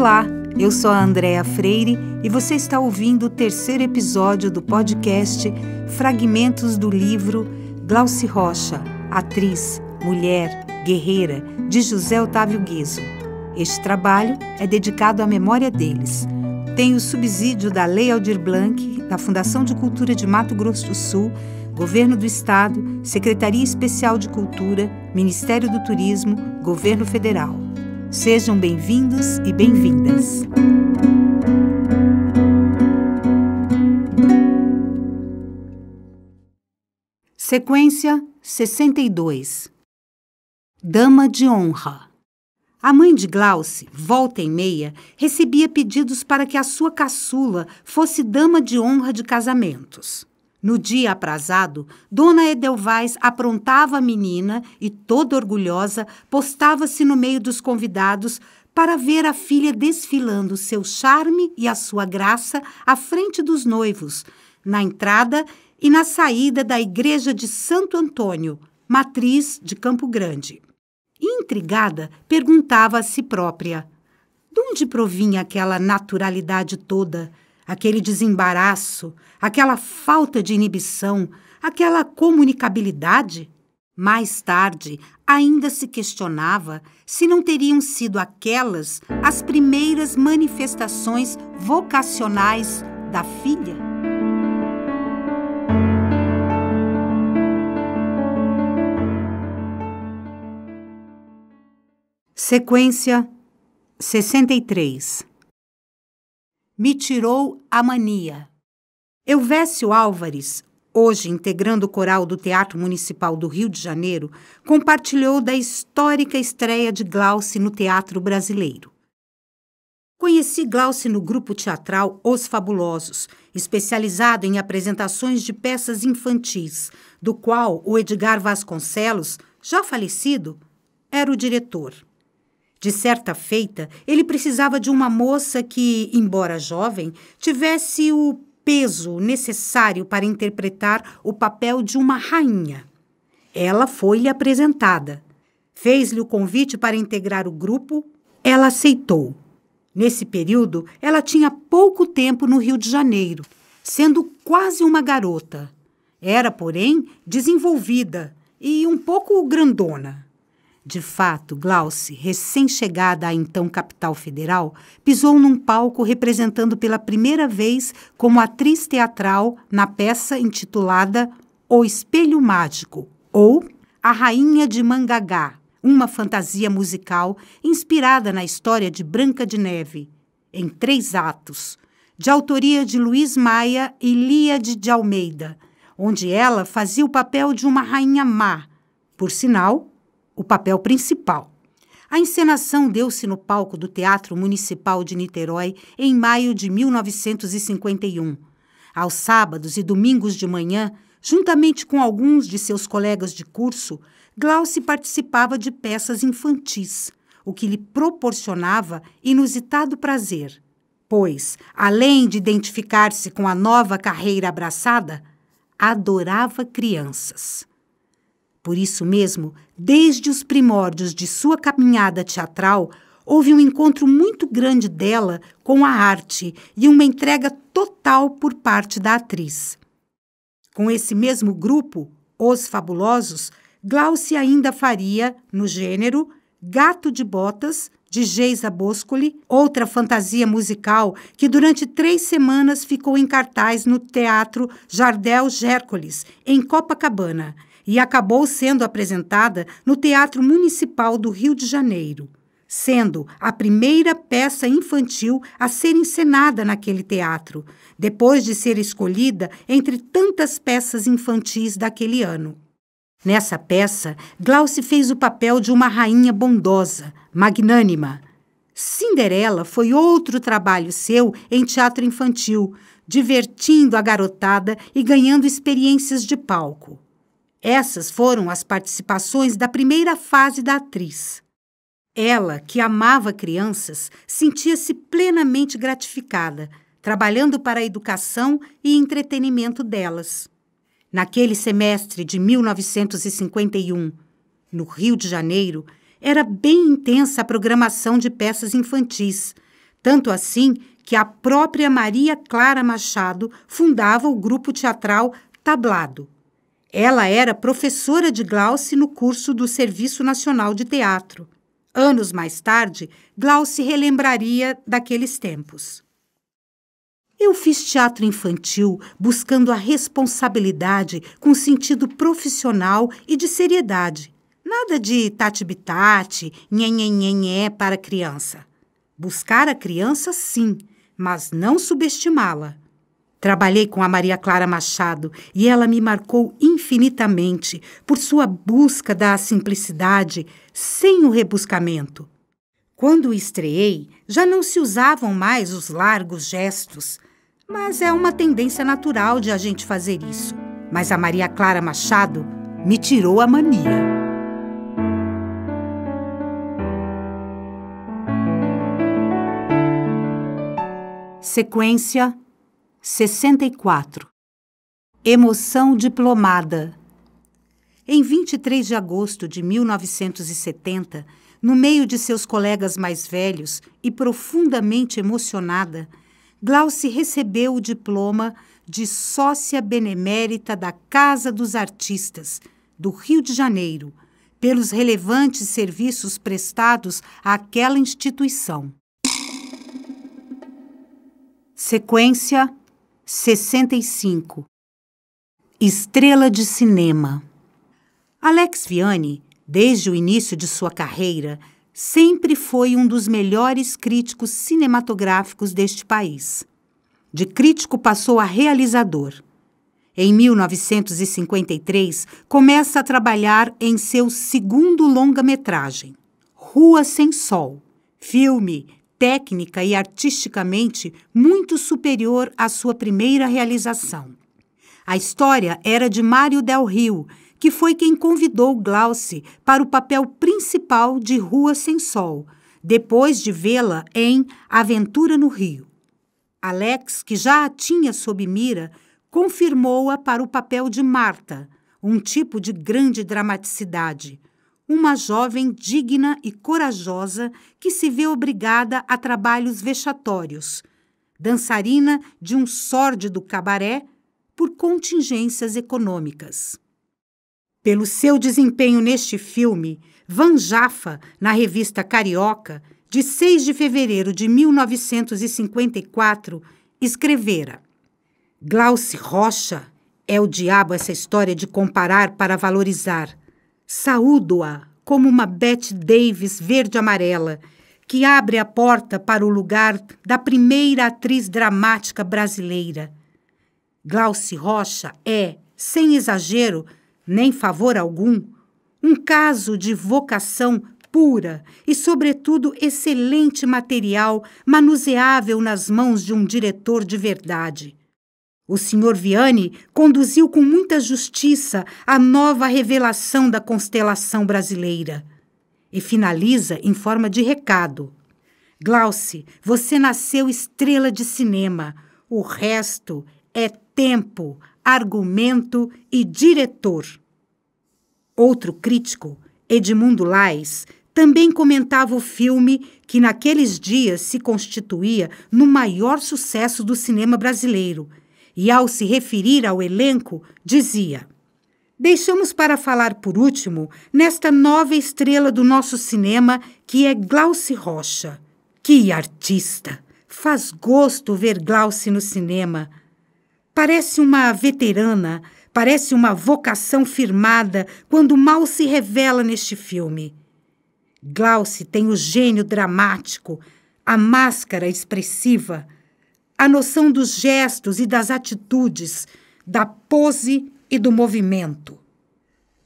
Olá, eu sou a Andréa Freire e você está ouvindo o terceiro episódio do podcast Fragmentos do livro Glauci Rocha, atriz, mulher, guerreira, de José Otávio Guizo. Este trabalho é dedicado à memória deles. Tem o subsídio da Lei Aldir Blanc, da Fundação de Cultura de Mato Grosso do Sul, Governo do Estado, Secretaria Especial de Cultura, Ministério do Turismo, Governo Federal. Sejam bem-vindos e bem-vindas. Sequência 62 Dama de Honra A mãe de Glauce, volta e meia, recebia pedidos para que a sua caçula fosse dama de honra de casamentos. No dia aprazado, Dona Edelvais aprontava a menina e, toda orgulhosa, postava-se no meio dos convidados para ver a filha desfilando seu charme e a sua graça à frente dos noivos, na entrada e na saída da igreja de Santo Antônio, matriz de Campo Grande. intrigada, perguntava a si própria: de onde provinha aquela naturalidade toda? Aquele desembaraço, aquela falta de inibição, aquela comunicabilidade? Mais tarde, ainda se questionava se não teriam sido aquelas as primeiras manifestações vocacionais da filha. Sequência 63 me tirou a mania. Elvésio Álvares, hoje integrando o coral do Teatro Municipal do Rio de Janeiro, compartilhou da histórica estreia de Glauce no Teatro Brasileiro. Conheci Glauce no grupo teatral Os Fabulosos, especializado em apresentações de peças infantis, do qual o Edgar Vasconcelos, já falecido, era o diretor. De certa feita, ele precisava de uma moça que, embora jovem, tivesse o peso necessário para interpretar o papel de uma rainha. Ela foi-lhe apresentada. Fez-lhe o convite para integrar o grupo. Ela aceitou. Nesse período, ela tinha pouco tempo no Rio de Janeiro, sendo quase uma garota. Era, porém, desenvolvida e um pouco grandona. De fato, Glauce, recém-chegada à então capital federal, pisou num palco representando pela primeira vez como atriz teatral na peça intitulada O Espelho Mágico ou A Rainha de Mangagá, uma fantasia musical inspirada na história de Branca de Neve, em três atos, de autoria de Luiz Maia e Líade de Almeida, onde ela fazia o papel de uma rainha má, por sinal, o papel principal. A encenação deu-se no palco do Teatro Municipal de Niterói em maio de 1951. Aos sábados e domingos de manhã, juntamente com alguns de seus colegas de curso, Glauce participava de peças infantis, o que lhe proporcionava inusitado prazer, pois, além de identificar-se com a nova carreira abraçada, adorava crianças. Por isso mesmo, desde os primórdios de sua caminhada teatral, houve um encontro muito grande dela com a arte e uma entrega total por parte da atriz. Com esse mesmo grupo, Os Fabulosos, Glaucia ainda faria, no gênero, Gato de Botas, de Geisa Boscoli, outra fantasia musical que durante três semanas ficou em cartaz no Teatro Jardel Gércoles, em Copacabana, e acabou sendo apresentada no Teatro Municipal do Rio de Janeiro, sendo a primeira peça infantil a ser encenada naquele teatro, depois de ser escolhida entre tantas peças infantis daquele ano. Nessa peça, Glauce fez o papel de uma rainha bondosa, magnânima. Cinderela foi outro trabalho seu em teatro infantil, divertindo a garotada e ganhando experiências de palco. Essas foram as participações da primeira fase da atriz. Ela, que amava crianças, sentia-se plenamente gratificada, trabalhando para a educação e entretenimento delas. Naquele semestre de 1951, no Rio de Janeiro, era bem intensa a programação de peças infantis, Tanto assim que a própria Maria Clara Machado fundava o grupo teatral Tablado. Ela era professora de Glauce no curso do Serviço Nacional de Teatro. Anos mais tarde, Glauce relembraria daqueles tempos. Eu fiz teatro infantil buscando a responsabilidade com sentido profissional e de seriedade. Nada de tati-bitate, nhenhenhenhé para criança. Buscar a criança, sim, mas não subestimá-la. Trabalhei com a Maria Clara Machado e ela me marcou infinitamente por sua busca da simplicidade sem o rebuscamento. Quando estreei, já não se usavam mais os largos gestos, mas é uma tendência natural de a gente fazer isso. Mas a Maria Clara Machado me tirou a mania. Sequência 64 Emoção diplomada. Em 23 de agosto de 1970, no meio de seus colegas mais velhos e profundamente emocionada, Glauce recebeu o diploma de sócia benemérita da Casa dos Artistas, do Rio de Janeiro, pelos relevantes serviços prestados àquela instituição. Sequência 65 Estrela de cinema Alex Vianney, desde o início de sua carreira, sempre foi um dos melhores críticos cinematográficos deste país. De crítico passou a realizador. Em 1953, começa a trabalhar em seu segundo longa-metragem, Rua Sem Sol, filme técnica e artisticamente muito superior à sua primeira realização. A história era de Mário Del Rio, que foi quem convidou Glauce para o papel principal de Rua Sem Sol, depois de vê-la em Aventura no Rio. Alex, que já a tinha sob mira, confirmou-a para o papel de Marta, um tipo de grande dramaticidade, uma jovem digna e corajosa que se vê obrigada a trabalhos vexatórios, dançarina de um sórdido cabaré por contingências econômicas. Pelo seu desempenho neste filme, Van Jaffa, na revista Carioca, de 6 de fevereiro de 1954, escrevera: Glauce Rocha é o diabo essa história de comparar para valorizar. Saúdo-a como uma Bette Davis verde-amarela, que abre a porta para o lugar da primeira atriz dramática brasileira. Glauce Rocha é, sem exagero, nem favor algum, um caso de vocação pura e, sobretudo, excelente material manuseável nas mãos de um diretor de verdade. O Sr. Vianney conduziu com muita justiça a nova revelação da constelação brasileira. E finaliza em forma de recado. Glauce, você nasceu estrela de cinema. O resto é tempo, argumento e diretor. Outro crítico, Edmundo Lais, também comentava o filme que naqueles dias se constituía no maior sucesso do cinema brasileiro. E ao se referir ao elenco, dizia: Deixamos para falar por último nesta nova estrela do nosso cinema, que é Glauce Rocha. Que artista! Faz gosto ver Glauce no cinema. Parece uma veterana Parece uma vocação firmada quando mal se revela neste filme. Glauce tem o gênio dramático, a máscara expressiva, a noção dos gestos e das atitudes, da pose e do movimento.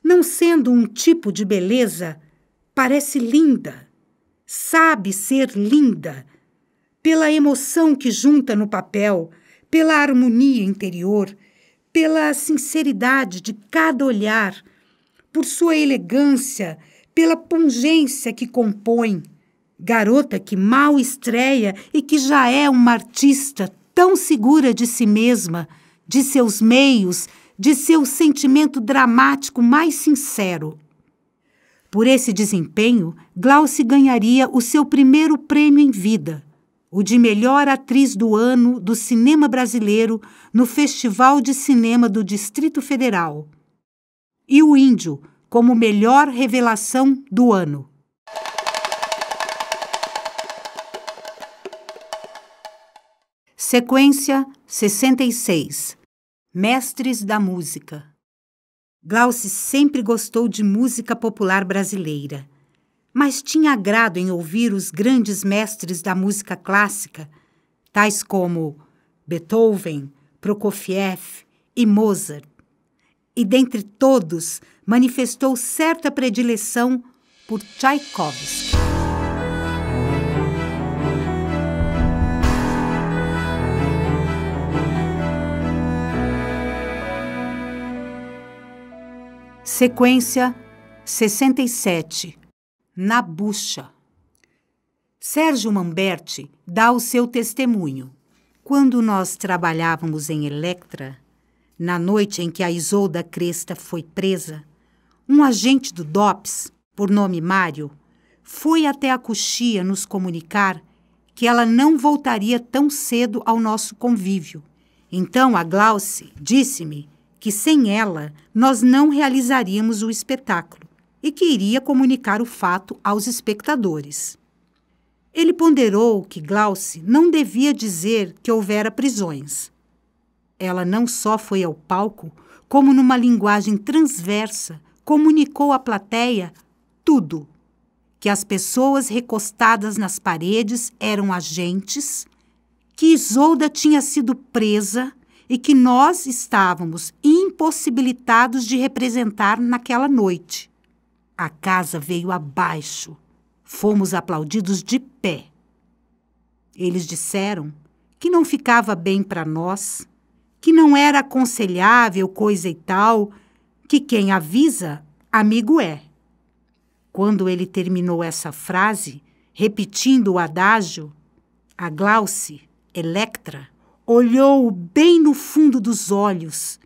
Não sendo um tipo de beleza, parece linda, sabe ser linda, pela emoção que junta no papel, pela harmonia interior pela sinceridade de cada olhar, por sua elegância, pela pungência que compõe. Garota que mal estreia e que já é uma artista tão segura de si mesma, de seus meios, de seu sentimento dramático mais sincero. Por esse desempenho, Glauce ganharia o seu primeiro prêmio em vida, o de melhor atriz do ano do cinema brasileiro no Festival de Cinema do Distrito Federal, e o Índio como melhor revelação do ano. Sequência 66 Mestres da Música Glauce sempre gostou de música popular brasileira, mas tinha agrado em ouvir os grandes mestres da música clássica, tais como Beethoven, Prokofiev e Mozart. E dentre todos, manifestou certa predileção por Tchaikovsky. Sequência 67 Na Bucha Sérgio Mamberti dá o seu testemunho. Quando nós trabalhávamos em Electra, na noite em que a Isolda Cresta foi presa, um agente do DOPS, por nome Mário, foi até a coxia nos comunicar que ela não voltaria tão cedo ao nosso convívio. Então a Glauce disse-me que sem ela nós não realizaríamos o espetáculo e que iria comunicar o fato aos espectadores. Ele ponderou que Glauce não devia dizer que houvera prisões. Ela não só foi ao palco, como numa linguagem transversa comunicou à plateia tudo: que as pessoas recostadas nas paredes eram agentes, que Isolda tinha sido presa e que nós estávamos impossibilitados de representar naquela noite. A casa veio abaixo. Fomos aplaudidos de pé. Eles disseram que não ficava bem para nós, que não era aconselhável coisa e tal, que quem avisa, amigo é. Quando ele terminou essa frase, repetindo o adágio, a Glauce, Electra, olhou bem no fundo dos olhos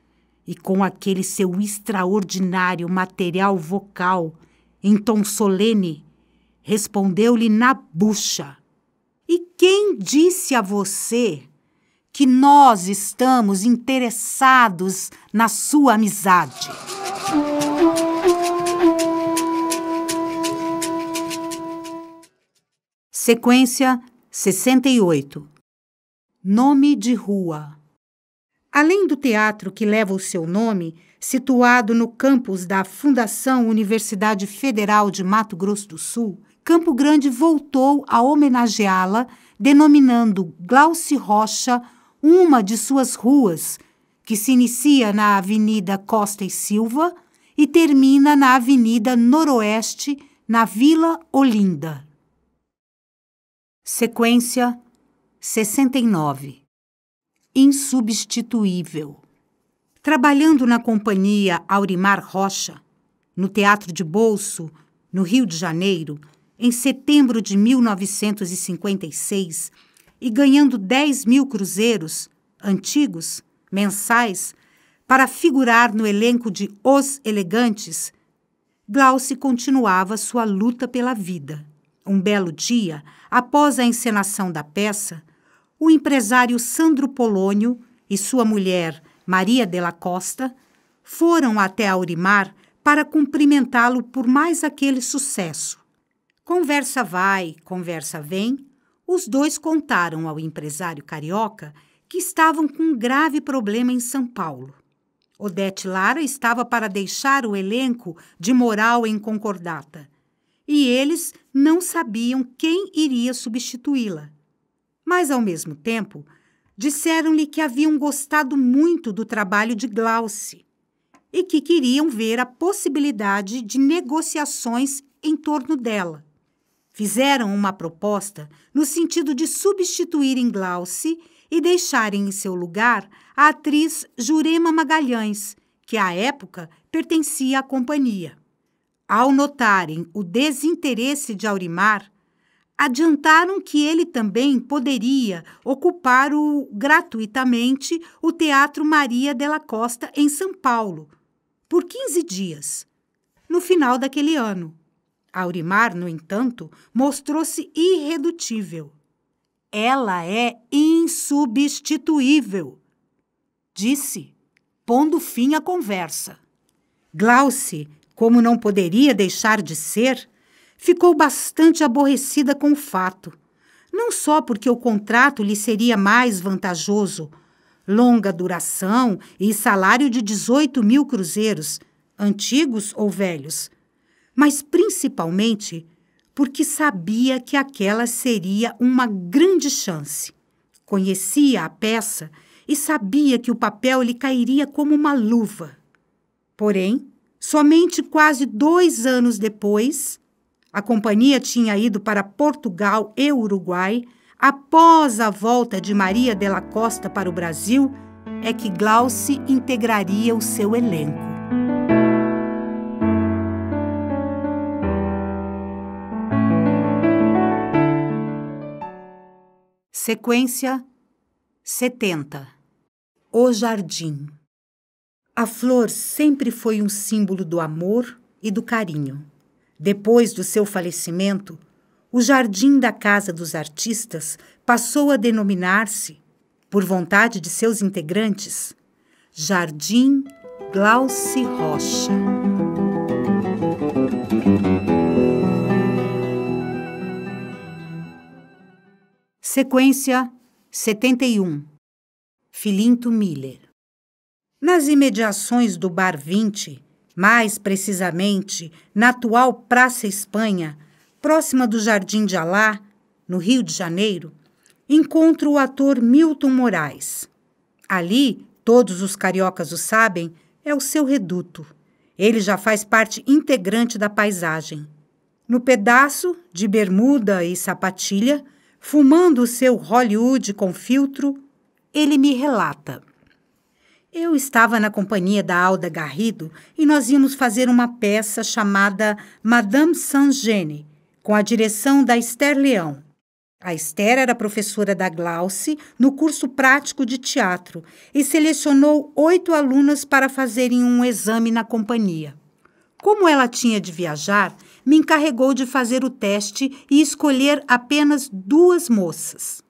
e, com aquele seu extraordinário material vocal, em tom solene, respondeu-lhe na bucha: E quem disse a você que nós estamos interessados na sua amizade? Sequência 68 Nome de rua. Além do teatro que leva o seu nome, situado no campus da Fundação Universidade Federal de Mato Grosso do Sul, Campo Grande voltou a homenageá-la, denominando Glauci Rocha uma de suas ruas, que se inicia na Avenida Costa e Silva e termina na Avenida Noroeste, na Vila Olinda. Sequência 69. Insubstituível. Trabalhando na companhia Aurimar Rocha, no Teatro de Bolso, no Rio de Janeiro, em setembro de 1956, e ganhando 10 mil cruzeiros, antigos, mensais, para figurar no elenco de Os Elegantes, Glauce continuava sua luta pela vida. Um belo dia, após a encenação da peça, o empresário Sandro Polônio e sua mulher Maria Della Costa foram até Aurimar para cumprimentá-lo por mais aquele sucesso. Conversa vai, conversa vem, os dois contaram ao empresário carioca que estavam com um grave problema em São Paulo. Odete Lara estava para deixar o elenco de moral em concordata e eles não sabiam quem iria substituí-la mas, ao mesmo tempo, disseram-lhe que haviam gostado muito do trabalho de Glauce e que queriam ver a possibilidade de negociações em torno dela. Fizeram uma proposta no sentido de substituírem Glauce e deixarem em seu lugar a atriz Jurema Magalhães, que à época pertencia à companhia. Ao notarem o desinteresse de Aurimar, adiantaram que ele também poderia ocupar o, gratuitamente o Teatro Maria della Costa em São Paulo por 15 dias, no final daquele ano. Aurimar, no entanto, mostrou-se irredutível. Ela é insubstituível, disse, pondo fim à conversa. Glauce, como não poderia deixar de ser, ficou bastante aborrecida com o fato. Não só porque o contrato lhe seria mais vantajoso, longa duração e salário de 18 mil cruzeiros, antigos ou velhos, mas principalmente porque sabia que aquela seria uma grande chance. Conhecia a peça e sabia que o papel lhe cairia como uma luva. Porém, somente quase dois anos depois, a companhia tinha ido para Portugal e Uruguai após a volta de Maria de la Costa para o Brasil, é que Glauce integraria o seu elenco. Sequência 70 O Jardim A flor sempre foi um símbolo do amor e do carinho. Depois do seu falecimento, o Jardim da Casa dos Artistas passou a denominar-se, por vontade de seus integrantes, Jardim Glauci Rocha. Sequência 71 Filinto Miller Nas imediações do Bar 20, mais precisamente na atual Praça Espanha, próxima do Jardim de Alá, no Rio de Janeiro, encontro o ator Milton Moraes. Ali, todos os cariocas o sabem, é o seu reduto. Ele já faz parte integrante da paisagem. No pedaço, de bermuda e sapatilha, fumando o seu Hollywood com filtro, ele me relata. Eu estava na companhia da Alda Garrido e nós íamos fazer uma peça chamada Madame Saint-Gene, com a direção da Esther Leão. A Esther era professora da Glauce no curso prático de teatro e selecionou oito alunas para fazerem um exame na companhia. Como ela tinha de viajar, me encarregou de fazer o teste e escolher apenas duas moças.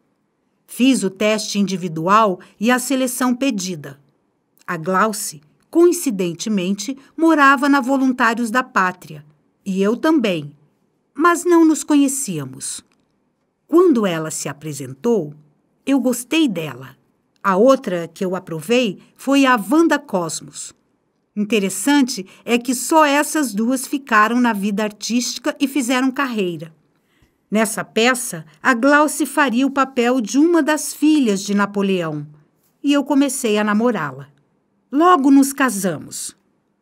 Fiz o teste individual e a seleção pedida. A Glauce, coincidentemente, morava na Voluntários da Pátria, e eu também, mas não nos conhecíamos. Quando ela se apresentou, eu gostei dela. A outra que eu aprovei foi a Wanda Cosmos. Interessante é que só essas duas ficaram na vida artística e fizeram carreira. Nessa peça, a Glauce faria o papel de uma das filhas de Napoleão e eu comecei a namorá-la. Logo nos casamos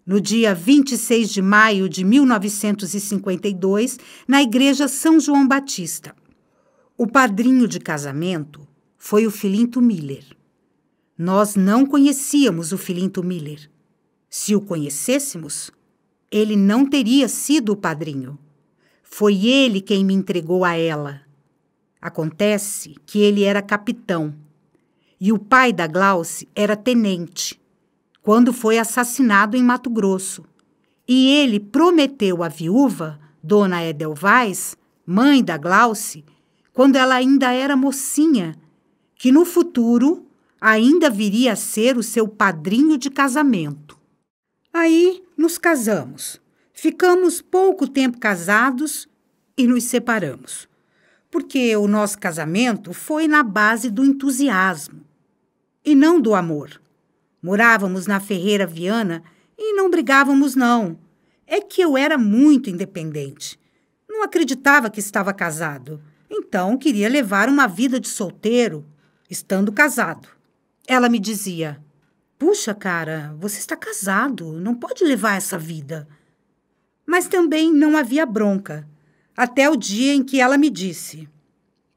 no dia 26 de maio de 1952, na Igreja São João Batista. O padrinho de casamento foi o Filinto Miller. Nós não conhecíamos o Filinto Miller. Se o conhecêssemos, ele não teria sido o padrinho. Foi ele quem me entregou a ela. Acontece que ele era capitão e o pai da Glauce era tenente quando foi assassinado em Mato Grosso. E ele prometeu à viúva, Dona Edelweiss, mãe da Glauce, quando ela ainda era mocinha, que no futuro ainda viria a ser o seu padrinho de casamento. Aí nos casamos. Ficamos pouco tempo casados e nos separamos. Porque o nosso casamento foi na base do entusiasmo e não do amor. Morávamos na Ferreira Viana e não brigávamos, não. É que eu era muito independente. Não acreditava que estava casado. Então queria levar uma vida de solteiro, estando casado. Ela me dizia: Puxa, cara, você está casado, não pode levar essa vida. Mas também não havia bronca, até o dia em que ela me disse: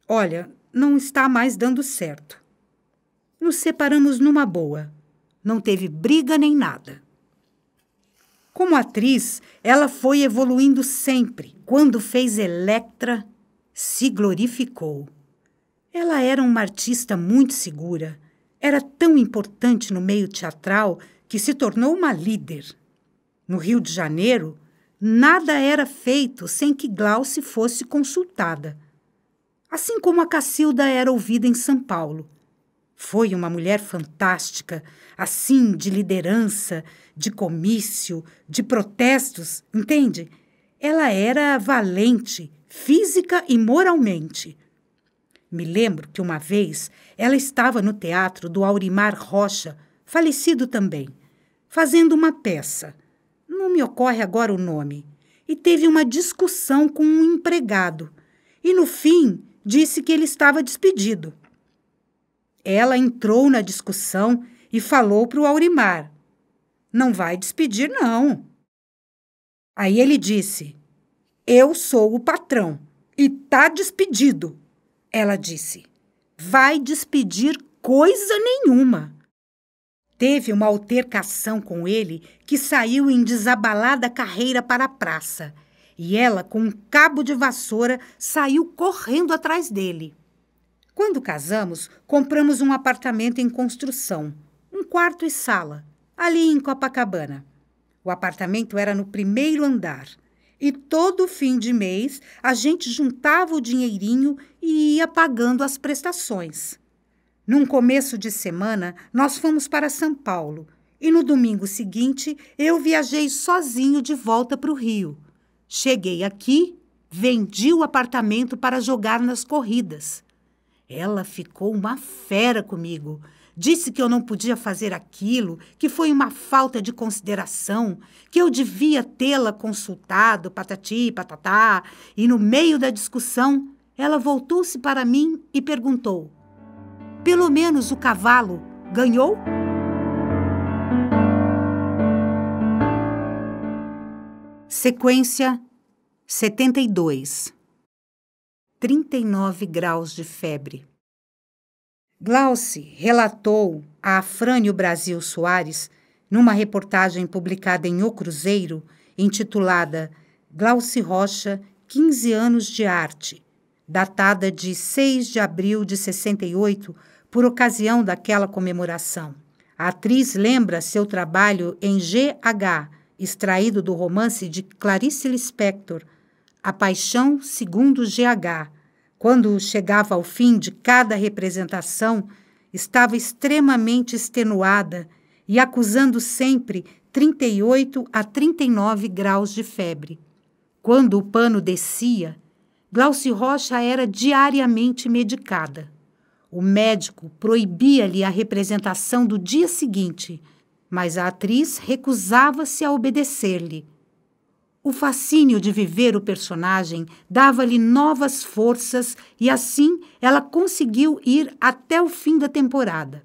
Olha, não está mais dando certo. Nos separamos numa boa. Não teve briga nem nada. Como atriz, ela foi evoluindo sempre. Quando fez Electra, se glorificou. Ela era uma artista muito segura. Era tão importante no meio teatral que se tornou uma líder. No Rio de Janeiro, nada era feito sem que Glauce fosse consultada. assim como a Cacilda era ouvida em São Paulo. Foi uma mulher fantástica, assim, de liderança, de comício, de protestos, entende? Ela era valente, física e moralmente. Me lembro que uma vez ela estava no teatro do Aurimar Rocha, falecido também, fazendo uma peça. Não me ocorre agora o nome. E teve uma discussão com um empregado. E no fim disse que ele estava despedido. Ela entrou na discussão e falou para o Aurimar: Não vai despedir, não. Aí ele disse: Eu sou o patrão e tá despedido. Ela disse: Vai despedir coisa nenhuma. Teve uma altercação com ele que saiu em desabalada carreira para a praça. E ela, com um cabo de vassoura, saiu correndo atrás dele. Quando casamos, compramos um apartamento em construção, um quarto e sala, ali em Copacabana. O apartamento era no primeiro andar. E todo fim de mês a gente juntava o dinheirinho e ia pagando as prestações. Num começo de semana, nós fomos para São Paulo e no domingo seguinte eu viajei sozinho de volta para o Rio. Cheguei aqui, vendi o apartamento para jogar nas corridas. Ela ficou uma fera comigo. Disse que eu não podia fazer aquilo, que foi uma falta de consideração, que eu devia tê-la consultado, patati, patatá, e no meio da discussão, ela voltou-se para mim e perguntou: Pelo menos o cavalo ganhou? Sequência 72 39 graus de febre. Glauce relatou a Afrânio Brasil Soares, numa reportagem publicada em O Cruzeiro, intitulada Glauce Rocha, 15 anos de arte, datada de 6 de abril de 68, por ocasião daquela comemoração. A atriz lembra seu trabalho em GH, extraído do romance de Clarice Lispector, A Paixão segundo GH, quando chegava ao fim de cada representação, estava extremamente extenuada e acusando sempre 38 a 39 graus de febre. Quando o pano descia, Glauci Rocha era diariamente medicada. O médico proibia-lhe a representação do dia seguinte, mas a atriz recusava-se a obedecer-lhe. O fascínio de viver o personagem dava-lhe novas forças e assim ela conseguiu ir até o fim da temporada.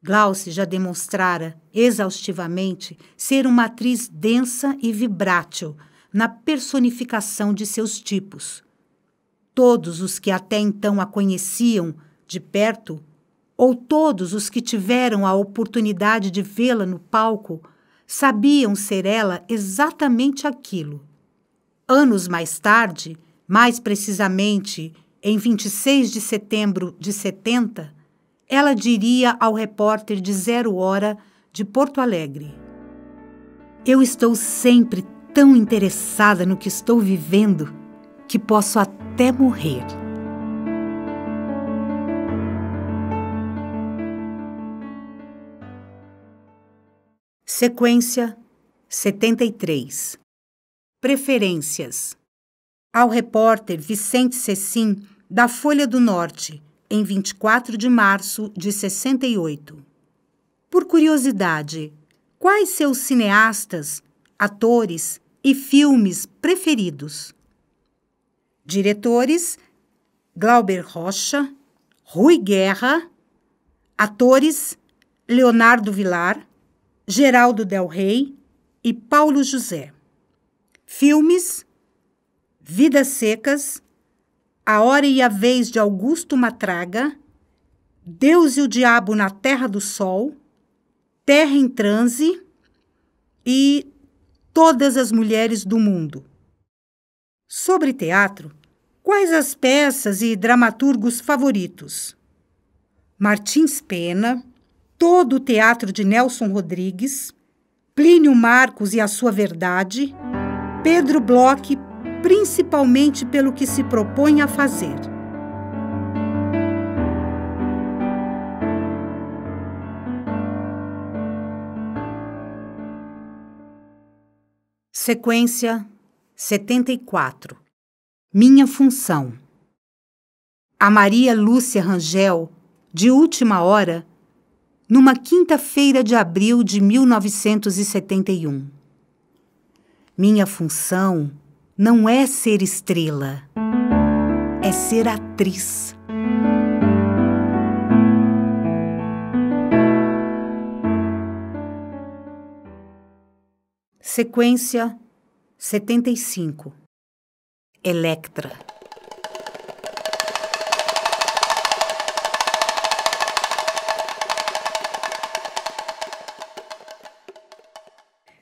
Glauce já demonstrara exaustivamente ser uma atriz densa e vibrátil na personificação de seus tipos. Todos os que até então a conheciam de perto, ou todos os que tiveram a oportunidade de vê-la no palco, sabiam ser ela exatamente aquilo. Anos mais tarde, mais precisamente em 26 de setembro de 70, ela diria ao repórter de Zero Hora de Porto Alegre: Eu estou sempre tão interessada no que estou vivendo que posso até morrer. Sequência 73 Preferências Ao repórter Vicente Cecim, da Folha do Norte, em 24 de março de 68. Por curiosidade, quais seus cineastas, atores e filmes preferidos? Diretores: Glauber Rocha, Rui Guerra, atores: Leonardo Vilar, Geraldo Del Rey e Paulo José. Filmes: Vidas Secas, A Hora e a Vez de Augusto Matraga, Deus e o Diabo na Terra do Sol, Terra em Transe e Todas as Mulheres do Mundo. Sobre teatro, quais as peças e dramaturgos favoritos? Martins Pena, todo o teatro de Nelson Rodrigues, Plínio Marcos e a sua verdade, Pedro Bloch, principalmente pelo que se propõe a fazer. Sequência 74 Minha função. A Maria Lúcia Rangel, de última hora, numa quinta-feira de abril de 1971. Minha função não é ser estrela, é ser atriz. Sequência 75 Electra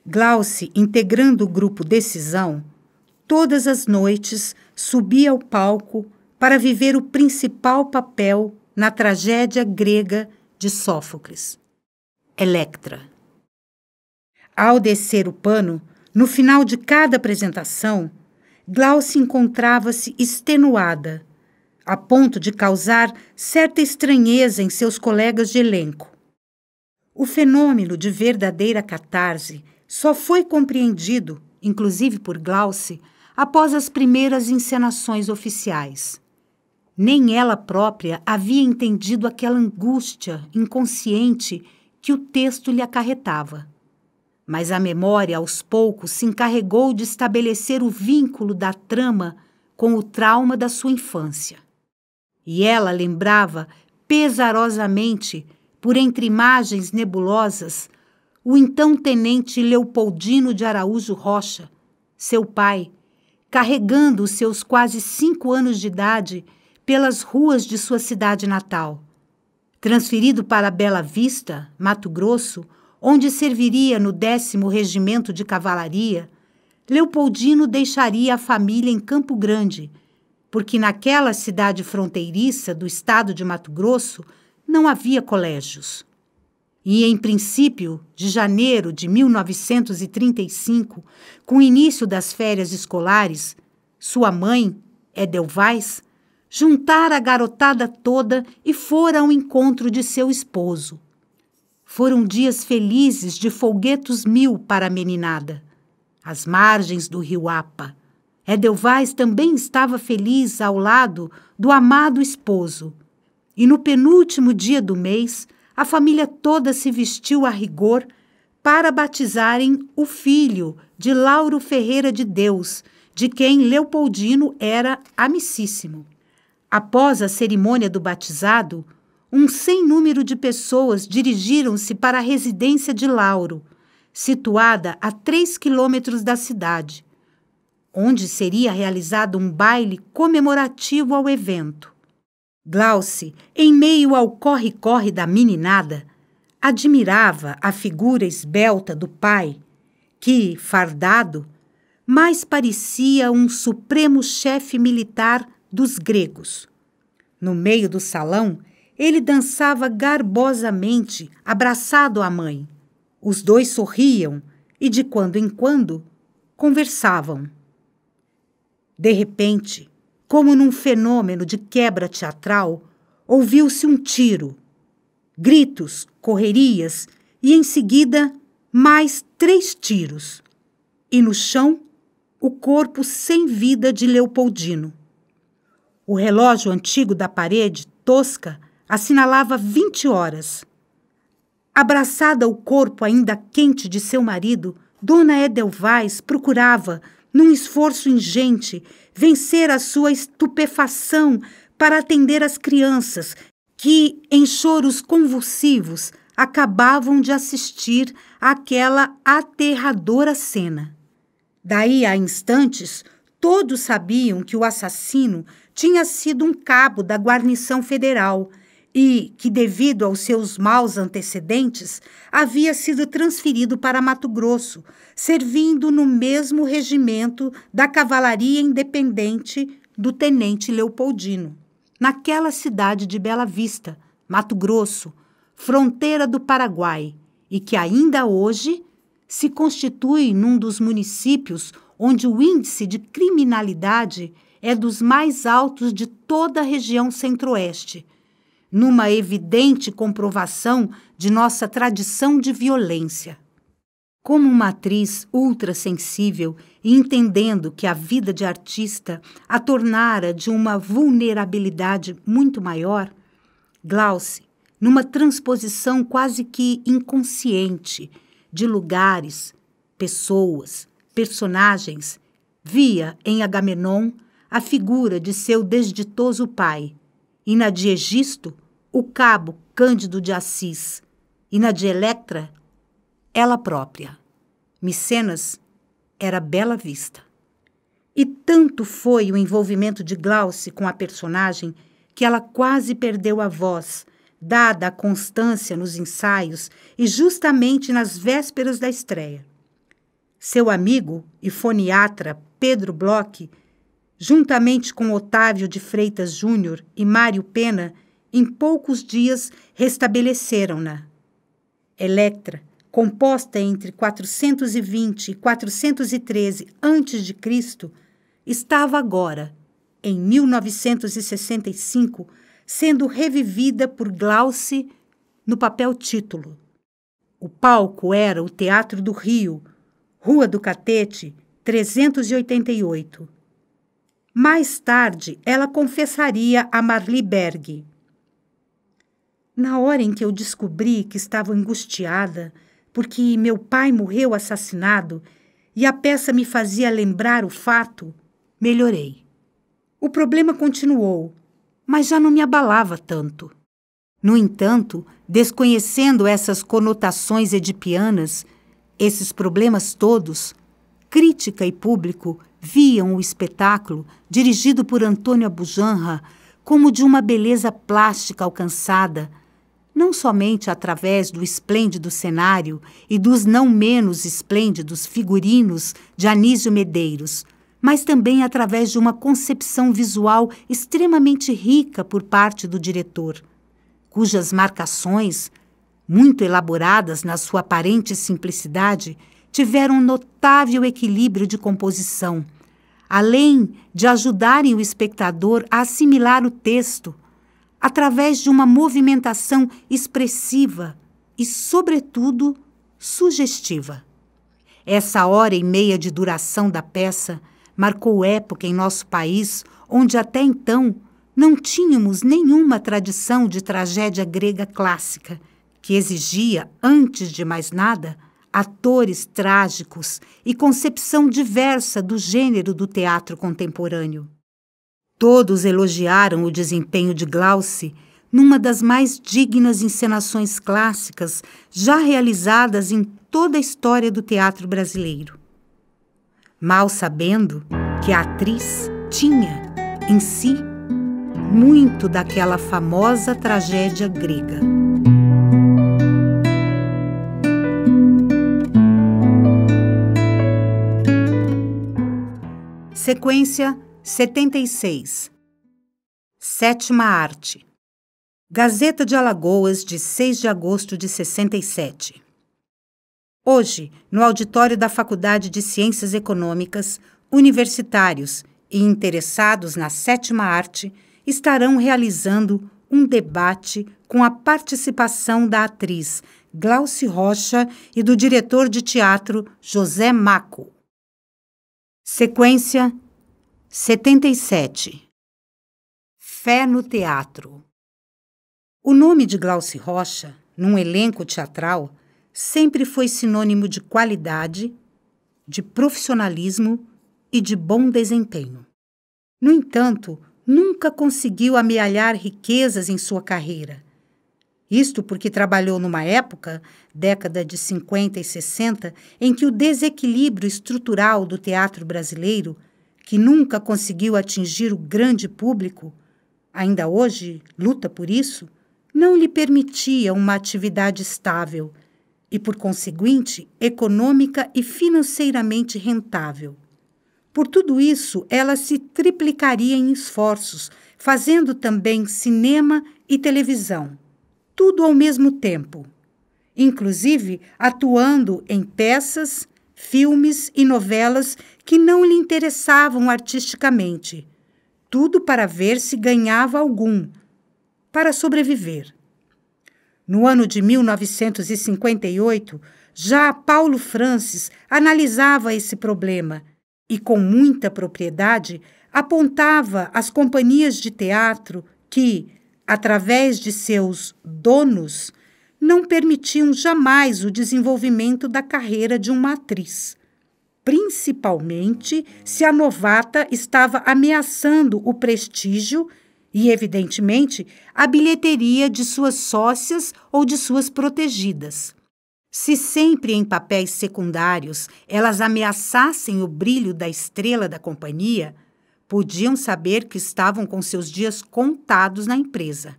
Glauce, integrando o grupo Decisão, todas as noites subia ao palco para viver o principal papel na tragédia grega de Sófocles, Electra. Ao descer o pano, no final de cada apresentação, Glauce encontrava-se extenuada, a ponto de causar certa estranheza em seus colegas de elenco. O fenômeno de verdadeira catarse só foi compreendido, inclusive por Glauce, após as primeiras encenações oficiais. Nem ela própria havia entendido aquela angústia inconsciente que o texto lhe acarretava mas a memória aos poucos se encarregou de estabelecer o vínculo da trama com o trauma da sua infância. E ela lembrava pesarosamente, por entre imagens nebulosas, o então tenente Leopoldino de Araújo Rocha, seu pai, carregando os seus quase cinco anos de idade pelas ruas de sua cidade natal. Transferido para Bela Vista, Mato Grosso, onde serviria no décimo regimento de cavalaria, Leopoldino deixaria a família em Campo Grande, porque naquela cidade fronteiriça do estado de Mato Grosso não havia colégios. E em princípio de janeiro de 1935, com o início das férias escolares, sua mãe, Edelweiss, juntara a garotada toda e fora ao encontro de seu esposo. Foram dias felizes de folguetos mil para a meninada. Às margens do rio Apa. Edelweiss também estava feliz ao lado do amado esposo. E no penúltimo dia do mês, a família toda se vestiu a rigor para batizarem o filho de Lauro Ferreira de Deus, de quem Leopoldino era amicíssimo. Após a cerimônia do batizado, um sem número de pessoas dirigiram-se para a residência de Lauro, situada a três quilômetros da cidade, onde seria realizado um baile comemorativo ao evento. Glauce, em meio ao corre-corre da meninada, admirava a figura esbelta do pai, que, fardado, mais parecia um supremo chefe militar dos gregos. No meio do salão, ele dançava garbosamente, abraçado à mãe. Os dois sorriam e, de quando em quando, conversavam. De repente, como num fenômeno de quebra teatral, ouviu-se um tiro, gritos, correrias e, em seguida, mais três tiros. E no chão, o corpo sem vida de Leopoldino. O relógio antigo da parede, tosca, assinalava 20 horas. Abraçada ao corpo ainda quente de seu marido, Dona Edelweiss procurava, num esforço ingente, vencer a sua estupefação para atender as crianças que, em choros convulsivos, acabavam de assistir àquela aterradora cena. Daí a instantes, todos sabiam que o assassino tinha sido um cabo da guarnição federal e que, devido aos seus maus antecedentes, havia sido transferido para Mato Grosso, servindo no mesmo regimento da Cavalaria Independente do Tenente Leopoldino, naquela cidade de Bela Vista, Mato Grosso, fronteira do Paraguai, e que ainda hoje se constitui num dos municípios onde o índice de criminalidade é dos mais altos de toda a região centro-oeste numa evidente comprovação de nossa tradição de violência. Como uma atriz ultrassensível e entendendo que a vida de artista a tornara de uma vulnerabilidade muito maior, Glauce, numa transposição quase que inconsciente de lugares, pessoas, personagens, via em Agamenon a figura de seu desditoso pai, e na de Egisto, o cabo Cândido de Assis, e na de Electra, ela própria. Micenas era bela vista. E tanto foi o envolvimento de Glauce com a personagem que ela quase perdeu a voz, dada a constância nos ensaios e justamente nas vésperas da estreia. Seu amigo e foniatra Pedro Bloch, juntamente com Otávio de Freitas Júnior e Mário Pena, em poucos dias restabeleceram-na. Electra, composta entre 420 e 413 a.C., estava agora, em 1965, sendo revivida por Glauce no papel título. O palco era o Teatro do Rio, Rua do Catete, 388. Mais tarde, ela confessaria a Marli Berg. Na hora em que eu descobri que estava angustiada, porque meu pai morreu assassinado e a peça me fazia lembrar o fato, melhorei. O problema continuou, mas já não me abalava tanto. No entanto, desconhecendo essas conotações edipianas, esses problemas todos, crítica e público viam o espetáculo, dirigido por Antônio Abujanra, como de uma beleza plástica alcançada não somente através do esplêndido cenário e dos não menos esplêndidos figurinos de Anísio Medeiros, mas também através de uma concepção visual extremamente rica por parte do diretor, cujas marcações, muito elaboradas na sua aparente simplicidade, tiveram notável equilíbrio de composição, além de ajudarem o espectador a assimilar o texto através de uma movimentação expressiva e, sobretudo, sugestiva. Essa hora e meia de duração da peça marcou época em nosso país onde até então não tínhamos nenhuma tradição de tragédia grega clássica, que exigia, antes de mais nada, atores trágicos e concepção diversa do gênero do teatro contemporâneo. Todos elogiaram o desempenho de Glauce numa das mais dignas encenações clássicas já realizadas em toda a história do teatro brasileiro. Mal sabendo que a atriz tinha, em si, muito daquela famosa tragédia grega. Sequência 76. Sétima Arte. Gazeta de Alagoas, de 6 de agosto de 67. Hoje, no auditório da Faculdade de Ciências Econômicas, universitários e interessados na sétima arte estarão realizando um debate com a participação da atriz Glauce Rocha e do diretor de teatro José Maco. Sequência 77. Fé no teatro. O nome de Glauce Rocha, num elenco teatral, sempre foi sinônimo de qualidade, de profissionalismo e de bom desempenho. No entanto, nunca conseguiu amealhar riquezas em sua carreira. Isto porque trabalhou numa época, década de 50 e 60, em que o desequilíbrio estrutural do teatro brasileiro que nunca conseguiu atingir o grande público, ainda hoje luta por isso, não lhe permitia uma atividade estável e, por conseguinte, econômica e financeiramente rentável. Por tudo isso, ela se triplicaria em esforços, fazendo também cinema e televisão, tudo ao mesmo tempo, inclusive atuando em peças, filmes e novelas que não lhe interessavam artisticamente. Tudo para ver se ganhava algum, para sobreviver. No ano de 1958, Já Paulo Francis analisava esse problema e, com muita propriedade, apontava as companhias de teatro que, através de seus donos, não permitiam jamais o desenvolvimento da carreira de uma atriz, principalmente se a novata estava ameaçando o prestígio e, evidentemente, a bilheteria de suas sócias ou de suas protegidas. Se sempre em papéis secundários elas ameaçassem o brilho da estrela da companhia, podiam saber que estavam com seus dias contados na empresa.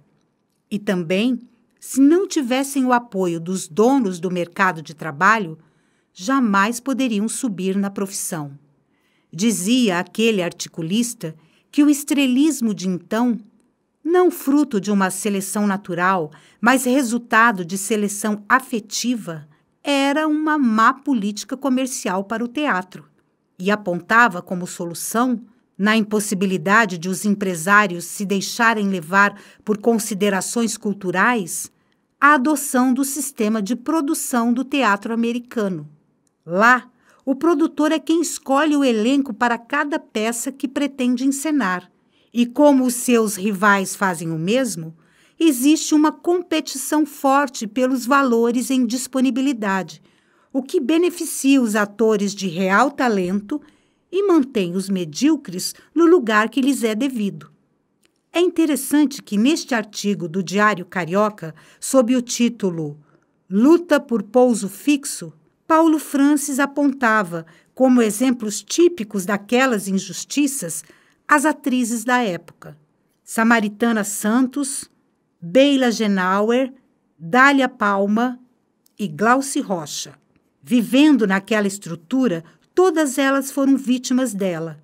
E também, se não tivessem o apoio dos donos do mercado de trabalho, jamais poderiam subir na profissão. Dizia aquele articulista que o estrelismo de então não fruto de uma seleção natural, mas resultado de seleção afetiva, era uma má política comercial para o teatro e apontava como solução, na impossibilidade de os empresários se deixarem levar por considerações culturais, a adoção do sistema de produção do teatro americano. Lá, o produtor é quem escolhe o elenco para cada peça que pretende encenar e como os seus rivais fazem o mesmo, existe uma competição forte pelos valores em disponibilidade, o que beneficia os atores de real talento e mantém os medíocres no lugar que lhes é devido. É interessante que neste artigo do Diário Carioca, sob o título Luta por Pouso Fixo, Paulo Francis apontava como exemplos típicos daquelas injustiças as atrizes da época: Samaritana Santos, Beila Genauer, Dália Palma e Glauci Rocha. Vivendo naquela estrutura, todas elas foram vítimas dela.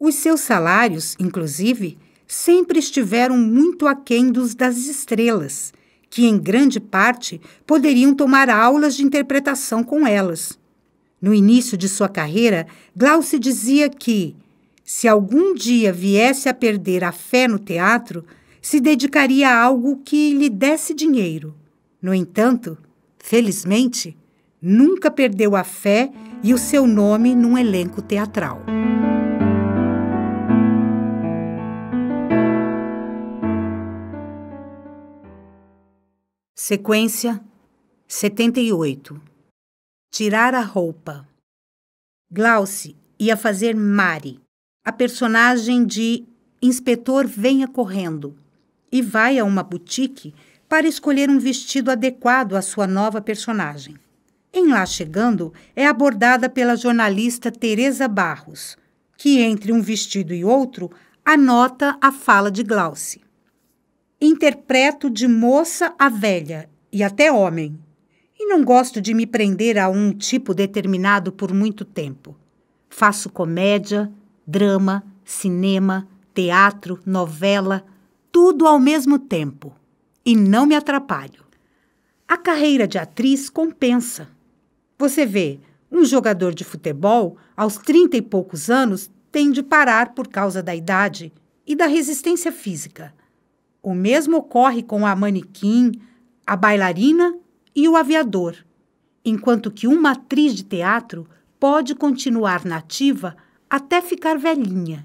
Os seus salários, inclusive, sempre estiveram muito aquém dos das estrelas, que em grande parte poderiam tomar aulas de interpretação com elas. No início de sua carreira, Glauci dizia que se algum dia viesse a perder a fé no teatro, se dedicaria a algo que lhe desse dinheiro. No entanto, felizmente, nunca perdeu a fé e o seu nome num elenco teatral. Sequência 78 Tirar a roupa. Glauce ia fazer Mari a personagem de Inspetor Venha Correndo e vai a uma boutique para escolher um vestido adequado à sua nova personagem. Em lá chegando, é abordada pela jornalista Teresa Barros, que entre um vestido e outro anota a fala de Glauce. Interpreto de moça a velha e até homem, e não gosto de me prender a um tipo determinado por muito tempo. Faço comédia, drama, cinema, teatro, novela, tudo ao mesmo tempo. E não me atrapalho. A carreira de atriz compensa. Você vê, um jogador de futebol, aos trinta e poucos anos, tem de parar por causa da idade e da resistência física. O mesmo ocorre com a manequim, a bailarina e o aviador, enquanto que uma atriz de teatro pode continuar nativa até ficar velhinha.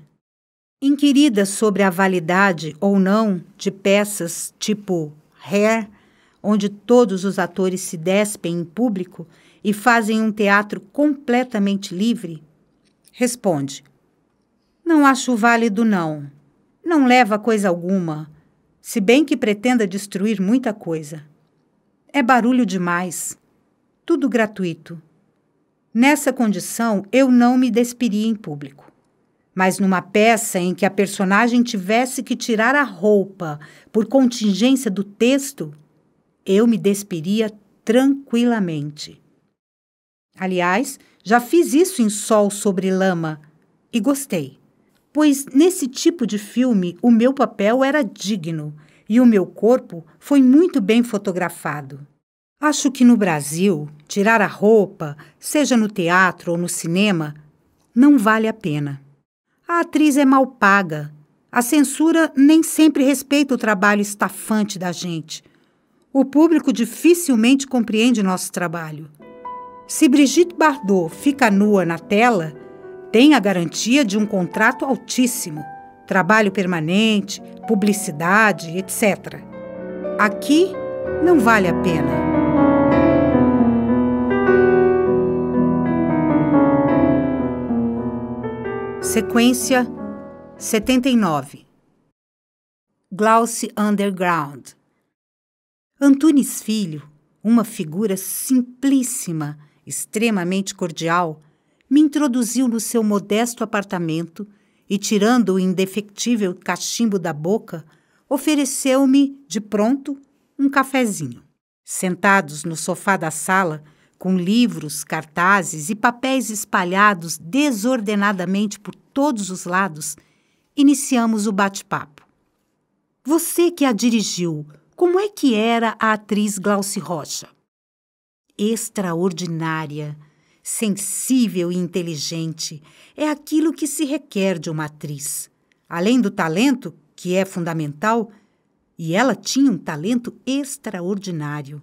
Inquirida sobre a validade ou não de peças tipo Hair, onde todos os atores se despem em público e fazem um teatro completamente livre, responde: Não acho válido, não. Não leva coisa alguma, se bem que pretenda destruir muita coisa. É barulho demais. Tudo gratuito. Nessa condição, eu não me despiria em público. Mas numa peça em que a personagem tivesse que tirar a roupa por contingência do texto, eu me despiria tranquilamente. Aliás, já fiz isso em Sol sobre Lama e gostei, pois nesse tipo de filme o meu papel era digno e o meu corpo foi muito bem fotografado. Acho que no Brasil, tirar a roupa, seja no teatro ou no cinema, não vale a pena. A atriz é mal paga. A censura nem sempre respeita o trabalho estafante da gente. O público dificilmente compreende nosso trabalho. Se Brigitte Bardot fica nua na tela, tem a garantia de um contrato altíssimo, trabalho permanente, publicidade, etc. Aqui não vale a pena. Sequência 79 Glauce Underground Antunes Filho, uma figura simplíssima, extremamente cordial, me introduziu no seu modesto apartamento e, tirando o indefectível cachimbo da boca, ofereceu-me, de pronto, um cafezinho. Sentados no sofá da sala, com livros, cartazes e papéis espalhados desordenadamente por todos os lados, iniciamos o bate-papo. Você que a dirigiu, como é que era a atriz Glauce Rocha? Extraordinária, sensível e inteligente é aquilo que se requer de uma atriz. Além do talento, que é fundamental, e ela tinha um talento extraordinário.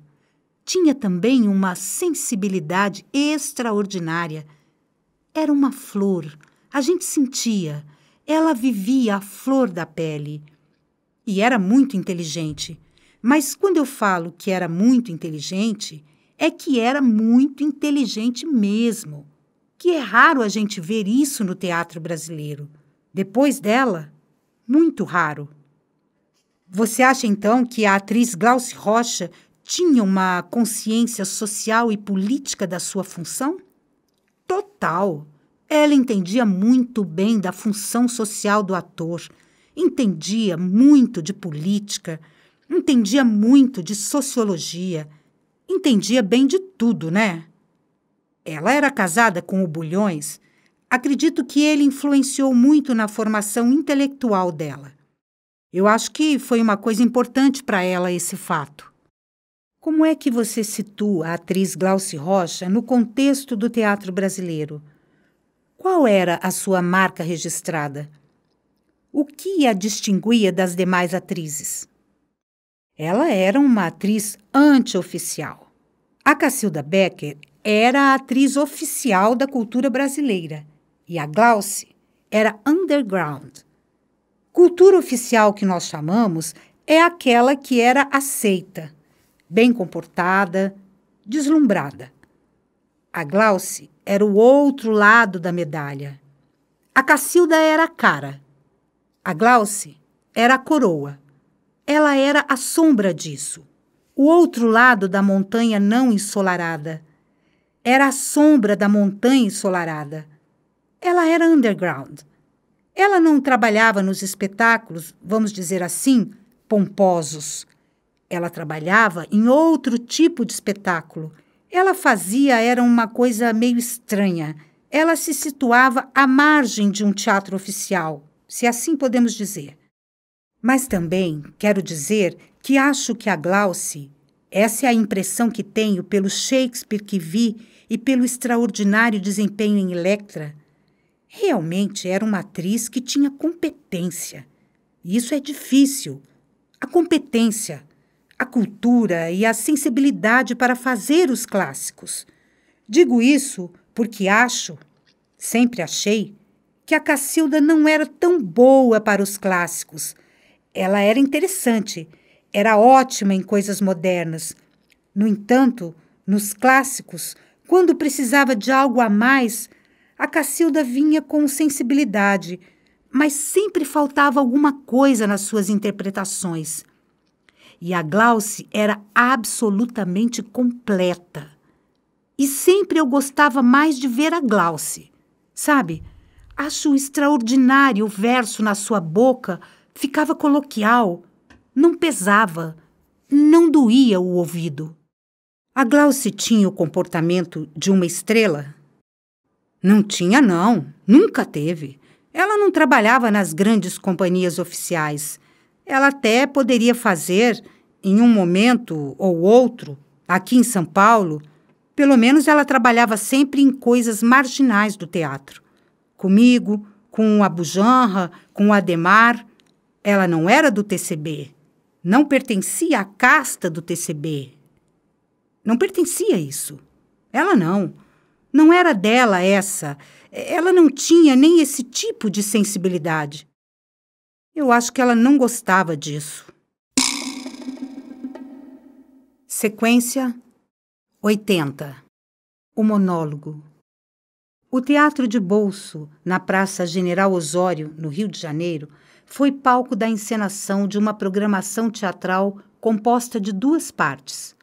Tinha também uma sensibilidade extraordinária. Era uma flor, a gente sentia. Ela vivia a flor da pele. E era muito inteligente. Mas quando eu falo que era muito inteligente, é que era muito inteligente mesmo. Que é raro a gente ver isso no teatro brasileiro. Depois dela, muito raro. Você acha então que a atriz Glauce Rocha tinha uma consciência social e política da sua função? Total. Ela entendia muito bem da função social do ator, entendia muito de política, entendia muito de sociologia, entendia bem de tudo, né? Ela era casada com o Bulhões Acredito que ele influenciou muito na formação intelectual dela. Eu acho que foi uma coisa importante para ela esse fato. Como é que você situa a atriz Glauce Rocha no contexto do teatro brasileiro? Qual era a sua marca registrada? O que a distinguia das demais atrizes? Ela era uma atriz antioficial. A Cacilda Becker era a atriz oficial da cultura brasileira e a Glauce era underground. Cultura oficial que nós chamamos é aquela que era aceita, bem comportada, deslumbrada. A Glauce era o outro lado da medalha. A Cacilda era a cara. A Glauce era a coroa. Ela era a sombra disso. O outro lado da montanha não ensolarada. Era a sombra da montanha ensolarada ela era underground. Ela não trabalhava nos espetáculos, vamos dizer assim, pomposos. Ela trabalhava em outro tipo de espetáculo. Ela fazia era uma coisa meio estranha. Ela se situava à margem de um teatro oficial, se assim podemos dizer. Mas também quero dizer que acho que a Glauce, essa é a impressão que tenho pelo Shakespeare que vi e pelo extraordinário desempenho em Electra, Realmente era uma atriz que tinha competência. E isso é difícil. A competência, a cultura e a sensibilidade para fazer os clássicos. Digo isso porque acho, sempre achei, que a Cacilda não era tão boa para os clássicos. Ela era interessante, era ótima em coisas modernas. No entanto, nos clássicos, quando precisava de algo a mais, a Cacilda vinha com sensibilidade, mas sempre faltava alguma coisa nas suas interpretações. E a Glauce era absolutamente completa. E sempre eu gostava mais de ver a Glauce. Sabe? Acho extraordinário o verso na sua boca, ficava coloquial, não pesava, não doía o ouvido. A Glauce tinha o comportamento de uma estrela não tinha, não. Nunca teve. Ela não trabalhava nas grandes companhias oficiais. Ela até poderia fazer, em um momento ou outro, aqui em São Paulo, pelo menos ela trabalhava sempre em coisas marginais do teatro. Comigo, com a Bujanra, com o Ademar. Ela não era do TCB. Não pertencia à casta do TCB. Não pertencia a isso. Ela não. Não era dela essa. Ela não tinha nem esse tipo de sensibilidade. Eu acho que ela não gostava disso. Sequência 80. O monólogo. O Teatro de Bolso, na Praça General Osório, no Rio de Janeiro, foi palco da encenação de uma programação teatral composta de duas partes.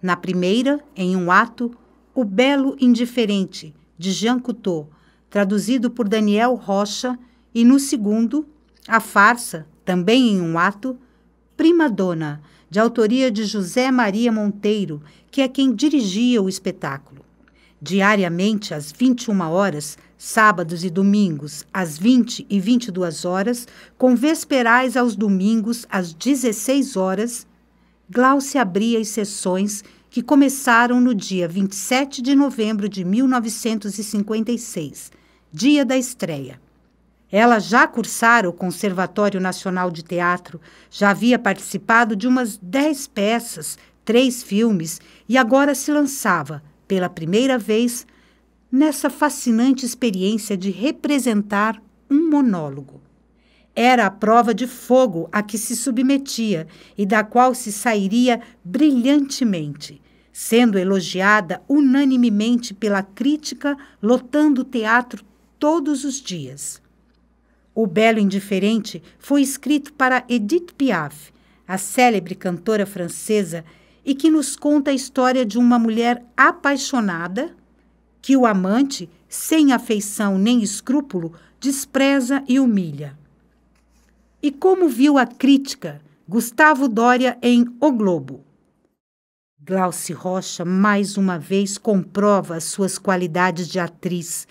Na primeira, em um ato, O Belo Indiferente, de Jean Cousteau, traduzido por Daniel Rocha, e no segundo, a farsa, também em um ato, Prima Dona, de autoria de José Maria Monteiro, que é quem dirigia o espetáculo. Diariamente, às 21 horas, sábados e domingos, às 20 e 22 horas, com vesperais aos domingos, às 16 horas, Glaucia abria as sessões que começaram no dia 27 de novembro de 1956, dia da estreia. Ela já cursara o Conservatório Nacional de Teatro, já havia participado de umas dez peças, três filmes e agora se lançava, pela primeira vez, nessa fascinante experiência de representar um monólogo. Era a prova de fogo a que se submetia e da qual se sairia brilhantemente, sendo elogiada unanimemente pela crítica, lotando o teatro todos os dias. O Belo Indiferente foi escrito para Edith Piaf, a célebre cantora francesa, e que nos conta a história de uma mulher apaixonada que o amante, sem afeição nem escrúpulo, despreza e humilha. E como viu a crítica Gustavo Doria em O Globo? Glauce Rocha mais uma vez comprova as suas qualidades de atriz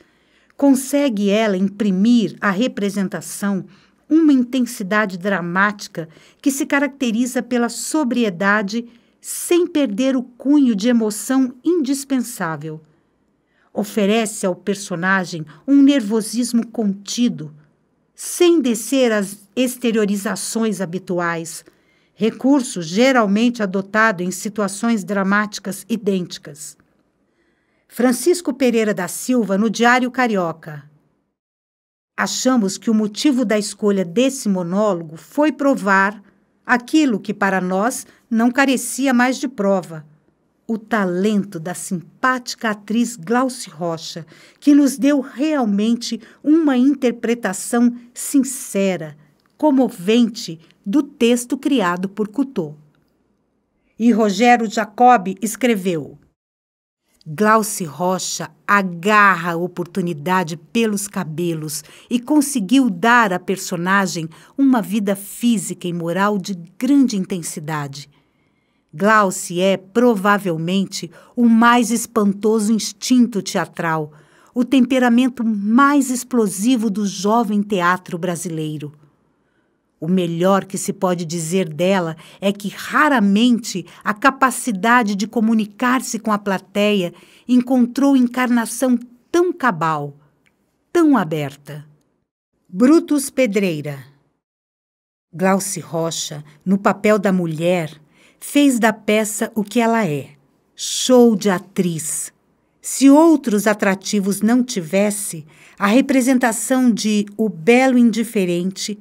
Consegue ela imprimir à representação uma intensidade dramática que se caracteriza pela sobriedade sem perder o cunho de emoção indispensável. Oferece ao personagem um nervosismo contido, sem descer às exteriorizações habituais, recurso geralmente adotado em situações dramáticas idênticas. Francisco Pereira da Silva, no Diário Carioca. Achamos que o motivo da escolha desse monólogo foi provar aquilo que para nós não carecia mais de prova: o talento da simpática atriz Glauce Rocha, que nos deu realmente uma interpretação sincera, comovente do texto criado por Cousteau. E Rogério Jacob escreveu: Glauce Rocha agarra a oportunidade pelos cabelos e conseguiu dar à personagem uma vida física e moral de grande intensidade. Glauce é, provavelmente, o mais espantoso instinto teatral, o temperamento mais explosivo do jovem teatro brasileiro. O melhor que se pode dizer dela é que raramente a capacidade de comunicar-se com a plateia encontrou encarnação tão cabal, tão aberta. Brutus Pedreira Glauce Rocha, no papel da mulher, fez da peça o que ela é: show de atriz. Se outros atrativos não tivesse, a representação de O Belo Indiferente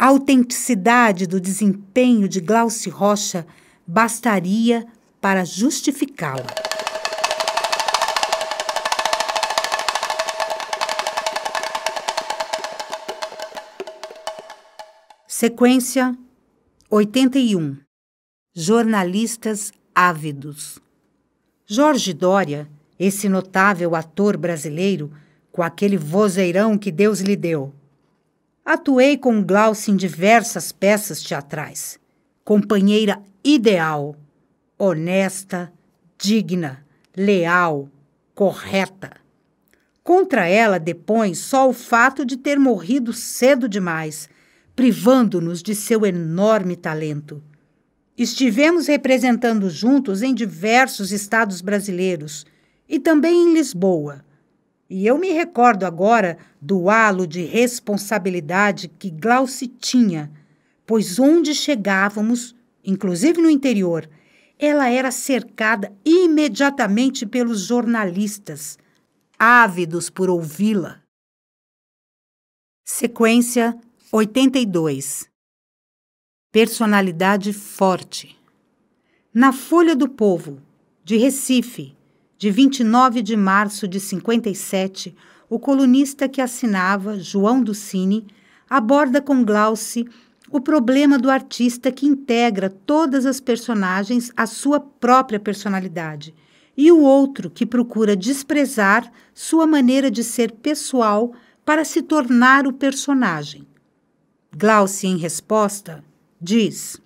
a autenticidade do desempenho de Glauce Rocha bastaria para justificá-la. Sequência 81 Jornalistas ávidos. Jorge Dória, esse notável ator brasileiro, com aquele vozeirão que Deus lhe deu, Atuei com Glauce em diversas peças teatrais. Companheira ideal, honesta, digna, leal, correta. Contra ela depõe só o fato de ter morrido cedo demais, privando-nos de seu enorme talento. Estivemos representando juntos em diversos estados brasileiros e também em Lisboa e eu me recordo agora do halo de responsabilidade que Glauce tinha, pois onde chegávamos, inclusive no interior, ela era cercada imediatamente pelos jornalistas, ávidos por ouvi-la. Sequência 82 Personalidade forte. Na Folha do Povo, de Recife, de 29 de março de 57, o colunista que assinava, João Ducini, aborda com Glauce o problema do artista que integra todas as personagens à sua própria personalidade, e o outro que procura desprezar sua maneira de ser pessoal para se tornar o personagem. Glauce, em resposta, diz: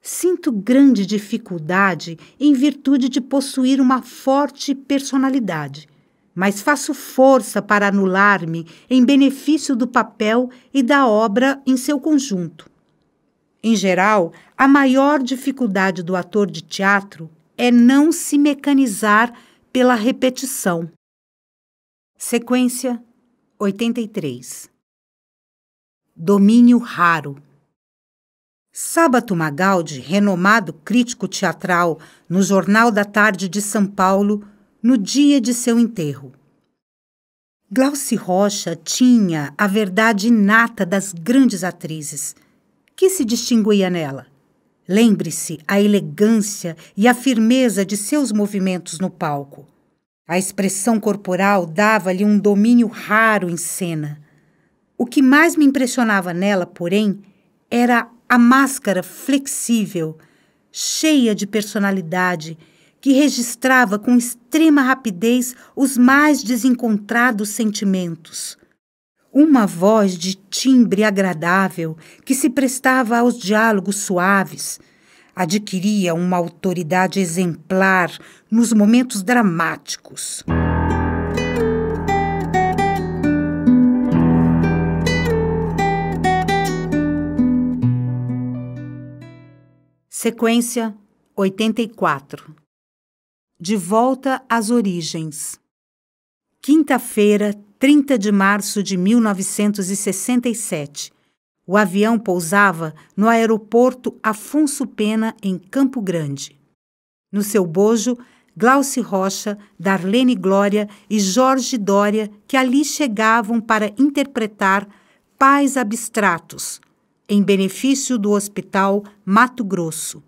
Sinto grande dificuldade em virtude de possuir uma forte personalidade, mas faço força para anular-me em benefício do papel e da obra em seu conjunto. Em geral, a maior dificuldade do ator de teatro é não se mecanizar pela repetição. Sequência 83 Domínio raro. Sábato Magaldi, renomado crítico teatral no Jornal da Tarde de São Paulo, no dia de seu enterro. Glauci Rocha tinha a verdade inata das grandes atrizes. Que se distinguia nela? Lembre-se a elegância e a firmeza de seus movimentos no palco. A expressão corporal dava-lhe um domínio raro em cena. O que mais me impressionava nela, porém, era a máscara flexível, cheia de personalidade, que registrava com extrema rapidez os mais desencontrados sentimentos. Uma voz de timbre agradável que se prestava aos diálogos suaves. Adquiria uma autoridade exemplar nos momentos dramáticos. Sequência 84 De volta às origens. Quinta-feira, 30 de março de 1967. O avião pousava no aeroporto Afonso Pena, em Campo Grande. No seu bojo, Glauci Rocha, Darlene Glória e Jorge Dória, que ali chegavam para interpretar pais abstratos em benefício do Hospital Mato Grosso.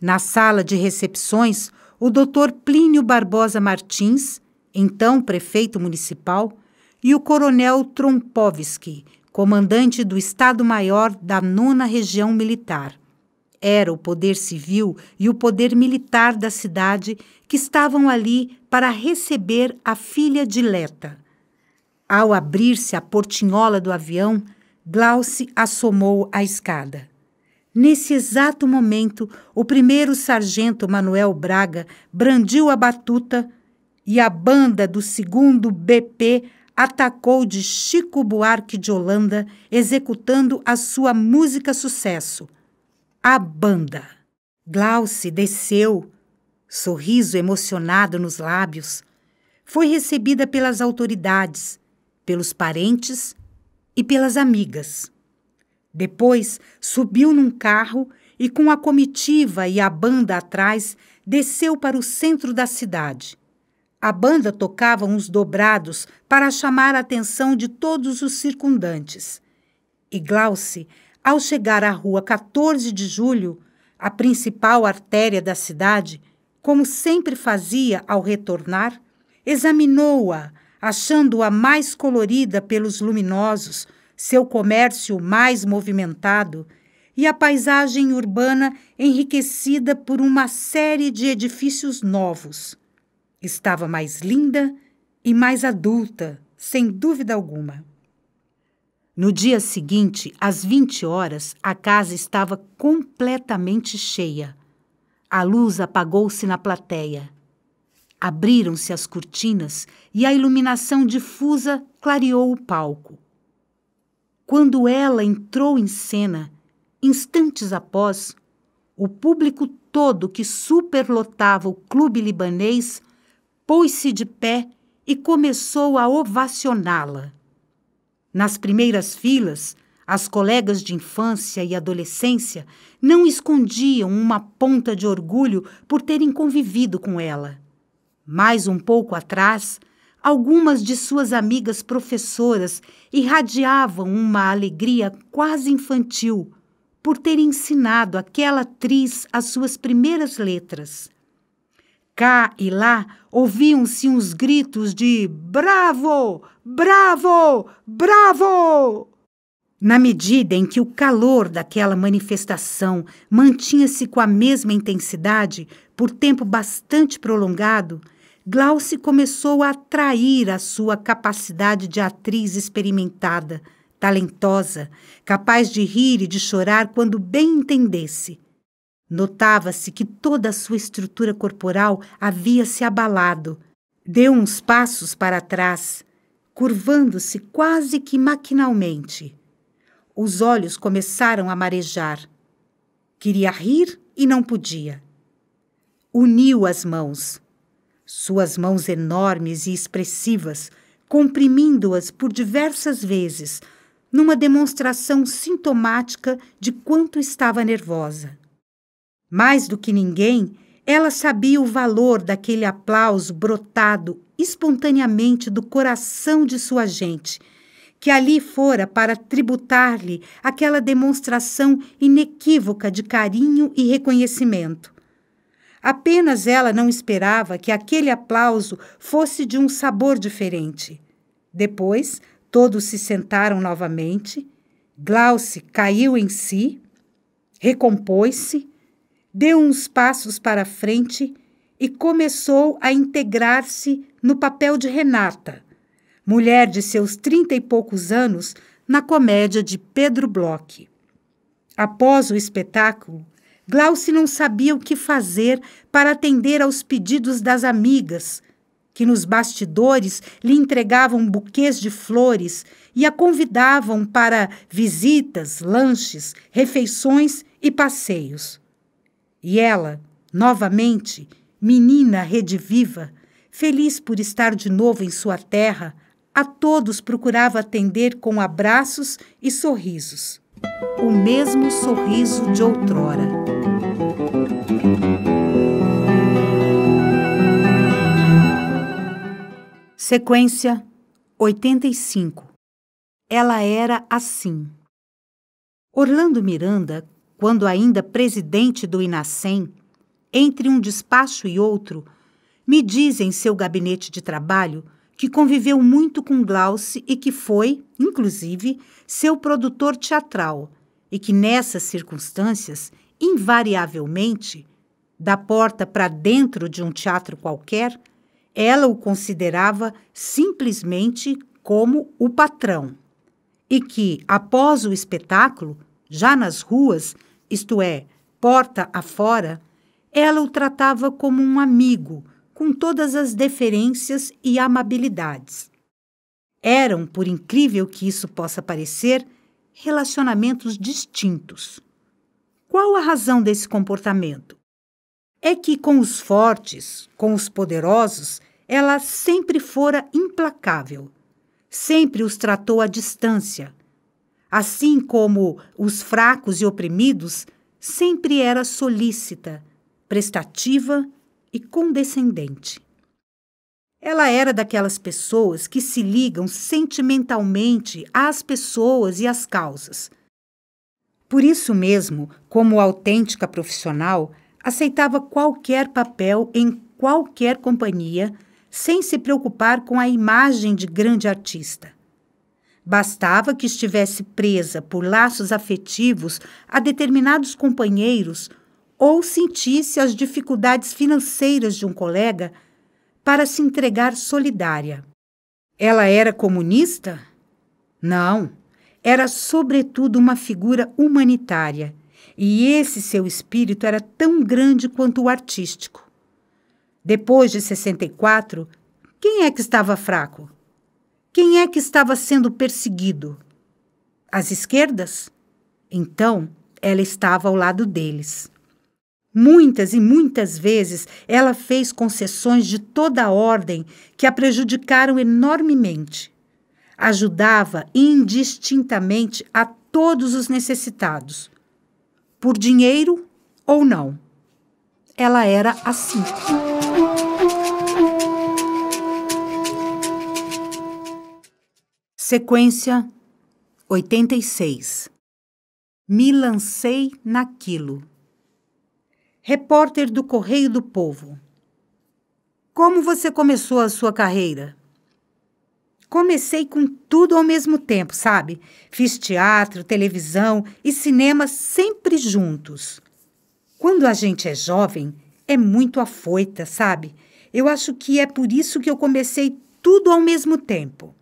Na sala de recepções, o Dr. Plínio Barbosa Martins, então prefeito municipal, e o Coronel Trompovski, comandante do Estado-Maior da Nona Região Militar. Era o poder civil e o poder militar da cidade que estavam ali para receber a filha dileta. Ao abrir-se a portinhola do avião, Glauce assomou a escada. Nesse exato momento, o primeiro sargento Manuel Braga brandiu a batuta e a banda do segundo BP atacou de Chico Buarque de Holanda, executando a sua música sucesso, A Banda. Glauce desceu, sorriso emocionado nos lábios. Foi recebida pelas autoridades, pelos parentes e pelas amigas. Depois subiu num carro e, com a comitiva e a banda atrás, desceu para o centro da cidade. A banda tocava uns dobrados para chamar a atenção de todos os circundantes. E Glauce, ao chegar à rua 14 de julho, a principal artéria da cidade, como sempre fazia ao retornar, examinou-a achando-a mais colorida pelos luminosos, seu comércio mais movimentado e a paisagem urbana enriquecida por uma série de edifícios novos. Estava mais linda e mais adulta, sem dúvida alguma. No dia seguinte, às 20 horas, a casa estava completamente cheia. A luz apagou-se na plateia. Abriram-se as cortinas e a iluminação difusa clareou o palco. Quando ela entrou em cena, instantes após, o público todo que superlotava o clube libanês pôs-se de pé e começou a ovacioná-la. Nas primeiras filas, As colegas de infância e adolescência não escondiam uma ponta de orgulho por terem convivido com ela. Mais um pouco atrás, algumas de suas amigas professoras irradiavam uma alegria quase infantil por ter ensinado aquela atriz as suas primeiras letras. Cá e lá ouviam-se uns gritos de bravo, bravo, bravo. Na medida em que o calor daquela manifestação mantinha-se com a mesma intensidade por tempo bastante prolongado, Glauce começou a atrair a sua capacidade de atriz experimentada talentosa, capaz de rir e de chorar quando bem entendesse. Notava-se que toda a sua estrutura corporal havia se abalado. Deu uns passos para trás, curvando-se quase que maquinalmente. Os olhos começaram a marejar. Queria rir e não podia. Uniu as mãos. Suas mãos enormes e expressivas, comprimindo-as por diversas vezes, numa demonstração sintomática de quanto estava nervosa. Mais do que ninguém, ela sabia o valor daquele aplauso brotado espontaneamente do coração de sua gente, que ali fora para tributar-lhe aquela demonstração inequívoca de carinho e reconhecimento. Apenas ela não esperava que aquele aplauso fosse de um sabor diferente. Depois, Todos se sentaram novamente. Glauce caiu em si, recompôs-se, deu uns passos para frente e começou a integrar-se no papel de Renata, mulher de seus trinta e poucos anos, na comédia de Pedro Bloch. Após o espetáculo, Glauce não sabia o que fazer para atender aos pedidos das amigas, que nos bastidores lhe entregavam buquês de flores e a convidavam para visitas, lanches, refeições e passeios. E ela, novamente, menina rediviva, feliz por estar de novo em sua terra, a todos procurava atender com abraços e sorrisos. O mesmo sorriso de outrora. Sequência 85. Ela era assim. Orlando Miranda, quando ainda presidente do Inacem, entre um despacho e outro, me diz em seu gabinete de trabalho que conviveu muito com Glauce e que foi, inclusive, seu produtor teatral, e que nessas circunstâncias, invariavelmente, da porta para dentro de um teatro qualquer, ela o considerava simplesmente como o patrão, e que, após o espetáculo, já nas ruas, isto é, porta afora, ela o tratava como um amigo, com todas as deferências e amabilidades. Eram, por incrível que isso possa parecer, relacionamentos distintos. Qual a razão desse comportamento? É que com os fortes, com os poderosos, ela sempre fora implacável. Sempre os tratou à distância. Assim como os fracos e oprimidos, sempre era solícita, prestativa e condescendente. Ela era daquelas pessoas que se ligam sentimentalmente às pessoas e às causas. Por isso mesmo, como autêntica profissional, aceitava qualquer papel em qualquer companhia, sem se preocupar com a imagem de grande artista. Bastava que estivesse presa por laços afetivos a determinados companheiros ou sentisse as dificuldades financeiras de um colega para se entregar solidária. Ela era comunista? Não, era sobretudo uma figura humanitária e esse seu espírito era tão grande quanto o artístico. Depois de 64, quem é que estava fraco? Quem é que estava sendo perseguido? As esquerdas? Então, ela estava ao lado deles. Muitas e muitas vezes ela fez concessões de toda a ordem que a prejudicaram enormemente. Ajudava indistintamente a todos os necessitados, por dinheiro ou não. Ela era assim. Sequência 86. Me lancei naquilo. Repórter do Correio do Povo. Como você começou a sua carreira? Comecei com tudo ao mesmo tempo, sabe? Fiz teatro, televisão e cinema sempre juntos. Quando a gente é jovem, é muito afoita, sabe? Eu acho que é por isso que eu comecei tudo ao mesmo tempo.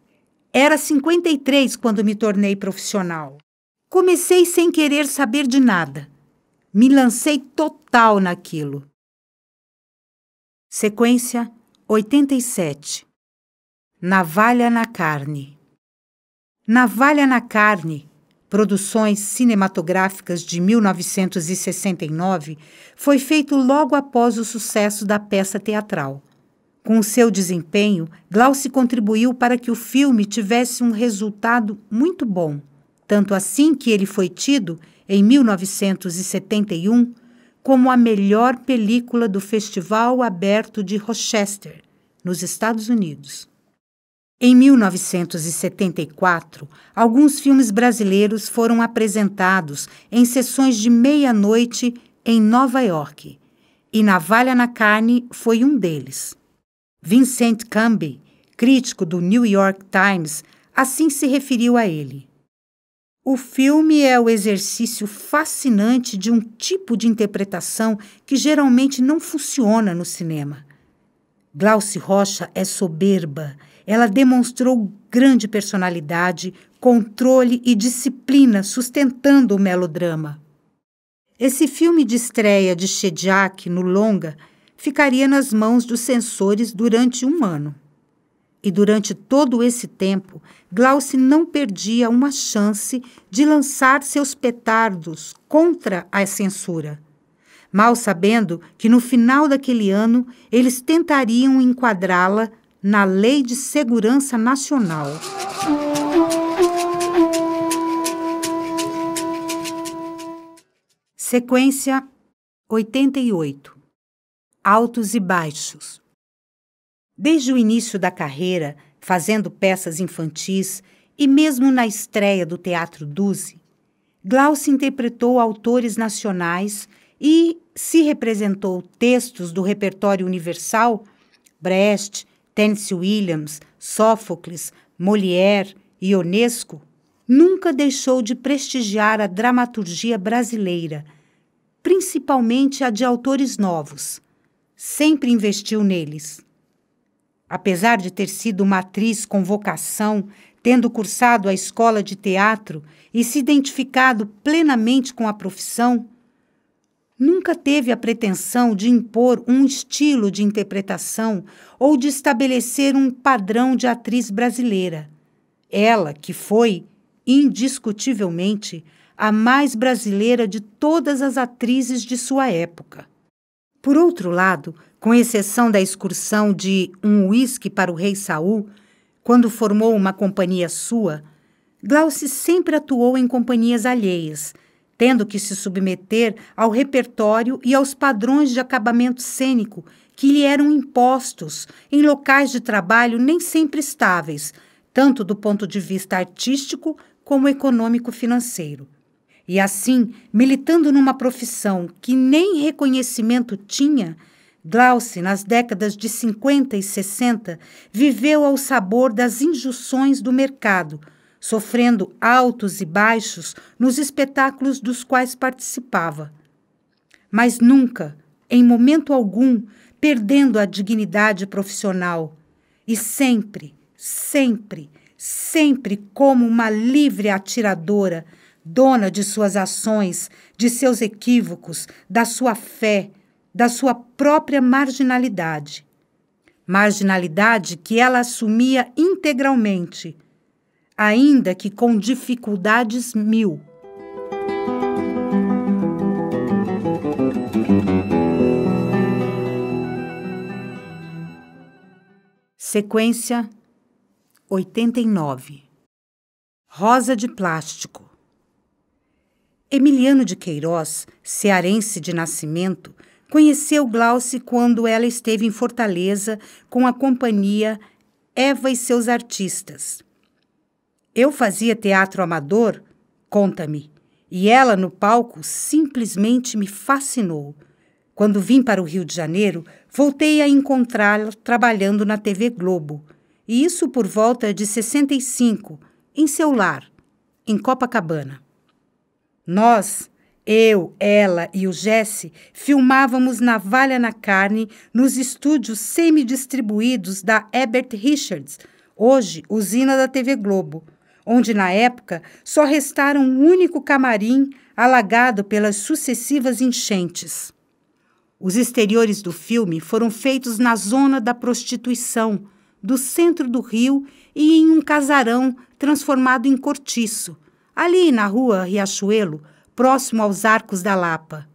Era 53 quando me tornei profissional. Comecei sem querer saber de nada. Me lancei total naquilo. Sequência 87. Navalha na carne. Navalha na carne, Produções Cinematográficas de 1969, foi feito logo após o sucesso da peça teatral. Com seu desempenho, Glauce contribuiu para que o filme tivesse um resultado muito bom, tanto assim que ele foi tido, em 1971, como a melhor película do Festival Aberto de Rochester, nos Estados Unidos. Em 1974, alguns filmes brasileiros foram apresentados em sessões de meia-noite em Nova York, e Navalha na Carne foi um deles. Vincent Canby, crítico do New York Times, assim se referiu a ele. O filme é o exercício fascinante de um tipo de interpretação que geralmente não funciona no cinema. Glauce Rocha é soberba. Ela demonstrou grande personalidade, controle e disciplina sustentando o melodrama. Esse filme de estreia de Shediak no longa ficaria nas mãos dos censores durante um ano. E durante todo esse tempo, Glauce não perdia uma chance de lançar seus petardos contra a censura. Mal sabendo que no final daquele ano eles tentariam enquadrá-la na Lei de Segurança Nacional. Sequência 88 altos e baixos. Desde o início da carreira, fazendo peças infantis e mesmo na estreia do Teatro Duzi, Glauce interpretou autores nacionais e, se representou textos do repertório universal, Brecht, Tennessee Williams, Sófocles, Molière, Ionesco, nunca deixou de prestigiar a dramaturgia brasileira, principalmente a de autores novos sempre investiu neles. Apesar de ter sido uma atriz com vocação, tendo cursado a escola de teatro e se identificado plenamente com a profissão, nunca teve a pretensão de impor um estilo de interpretação ou de estabelecer um padrão de atriz brasileira. Ela, que foi, indiscutivelmente, a mais brasileira de todas as atrizes de sua época. Por outro lado, com exceção da excursão de um uísque para o rei Saul, quando formou uma companhia sua, Glauce sempre atuou em companhias alheias, tendo que se submeter ao repertório e aos padrões de acabamento cênico que lhe eram impostos em locais de trabalho nem sempre estáveis, tanto do ponto de vista artístico como econômico-financeiro. E assim, militando numa profissão que nem reconhecimento tinha, Glauce, nas décadas de 50 e 60, viveu ao sabor das injunções do mercado, sofrendo altos e baixos nos espetáculos dos quais participava. Mas nunca, em momento algum, perdendo a dignidade profissional, e sempre, sempre, sempre como uma livre atiradora dona de suas ações, de seus equívocos, da sua fé, da sua própria marginalidade. Marginalidade que ela assumia integralmente, ainda que com dificuldades mil. Sequência 89 Rosa de plástico Emiliano de Queiroz, cearense de nascimento, conheceu Glauce quando ela esteve em Fortaleza com a companhia Eva e seus artistas. Eu fazia teatro amador, conta-me, e ela no palco simplesmente me fascinou. Quando vim para o Rio de Janeiro, voltei a encontrá-la trabalhando na TV Globo, e isso por volta de 65, em seu lar, em Copacabana. Nós, eu, ela e o Jesse, filmávamos Navalha na Carne nos estúdios semi-distribuídos da Ebert Richards, hoje usina da TV Globo, onde na época só restara um único camarim alagado pelas sucessivas enchentes. Os exteriores do filme foram feitos na zona da prostituição, do centro do Rio e em um casarão transformado em cortiço, ali na rua Riachuelo, próximo aos Arcos da Lapa.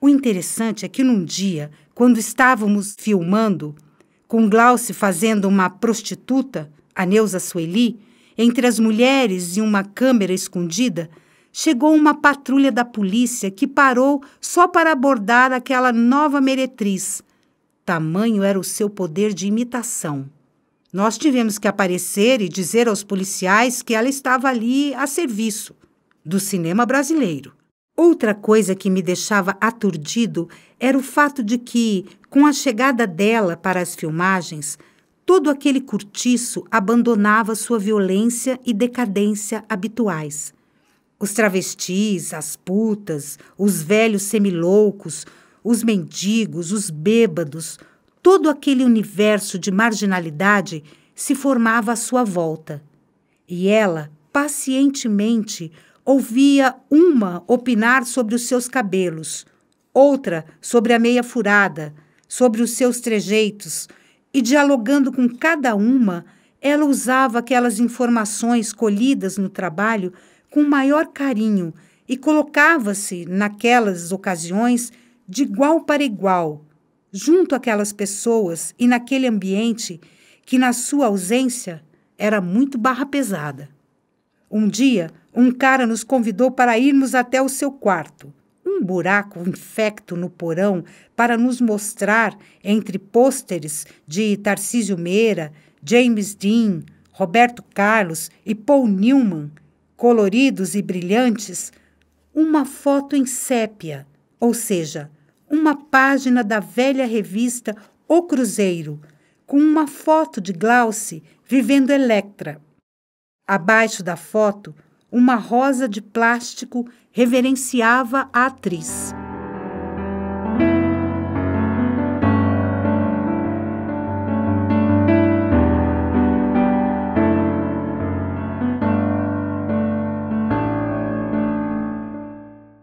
O interessante é que num dia, quando estávamos filmando, com Glauce fazendo uma prostituta, a Neuza Sueli, entre as mulheres e uma câmera escondida, chegou uma patrulha da polícia que parou só para abordar aquela nova meretriz. Tamanho era o seu poder de imitação. Nós tivemos que aparecer e dizer aos policiais que ela estava ali a serviço do cinema brasileiro. Outra coisa que me deixava aturdido era o fato de que, com a chegada dela para as filmagens, todo aquele cortiço abandonava sua violência e decadência habituais. Os travestis, as putas, os velhos semiloucos, os mendigos, os bêbados, todo aquele universo de marginalidade se formava à sua volta. E ela, pacientemente, ouvia uma opinar sobre os seus cabelos, outra sobre a meia furada, sobre os seus trejeitos, e dialogando com cada uma, ela usava aquelas informações colhidas no trabalho com maior carinho e colocava-se, naquelas ocasiões, de igual para igual, junto àquelas pessoas e naquele ambiente que, na sua ausência, era muito barra pesada. Um dia, um cara nos convidou para irmos até o seu quarto, um buraco infecto no porão, para nos mostrar, entre pôsteres de Tarcísio Meira, James Dean, Roberto Carlos e Paul Newman, coloridos e brilhantes, uma foto em sépia, ou seja, uma página da velha revista O Cruzeiro, com uma foto de Glauce vivendo Electra. Abaixo da foto, uma rosa de plástico reverenciava a atriz.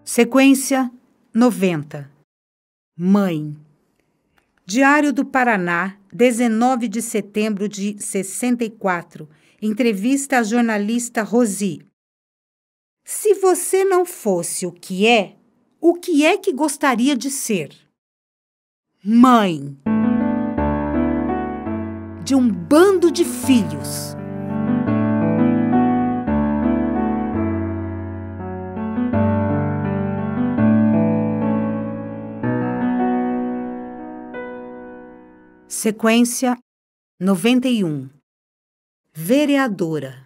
Sequência 90 Mãe. Diário do Paraná, 19 de setembro de 64. Entrevista à jornalista Rosi. Se você não fosse o que é, o que é que gostaria de ser? Mãe. De um bando de filhos. Sequência 91 Vereadora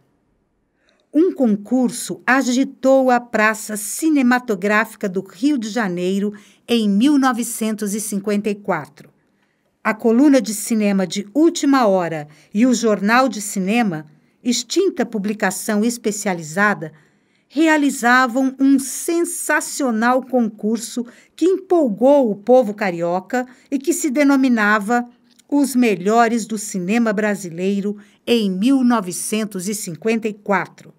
Um concurso agitou a Praça Cinematográfica do Rio de Janeiro em 1954. A coluna de cinema de última hora e o jornal de cinema, extinta publicação especializada, realizavam um sensacional concurso que empolgou o povo carioca e que se denominava os melhores do cinema brasileiro em 1954.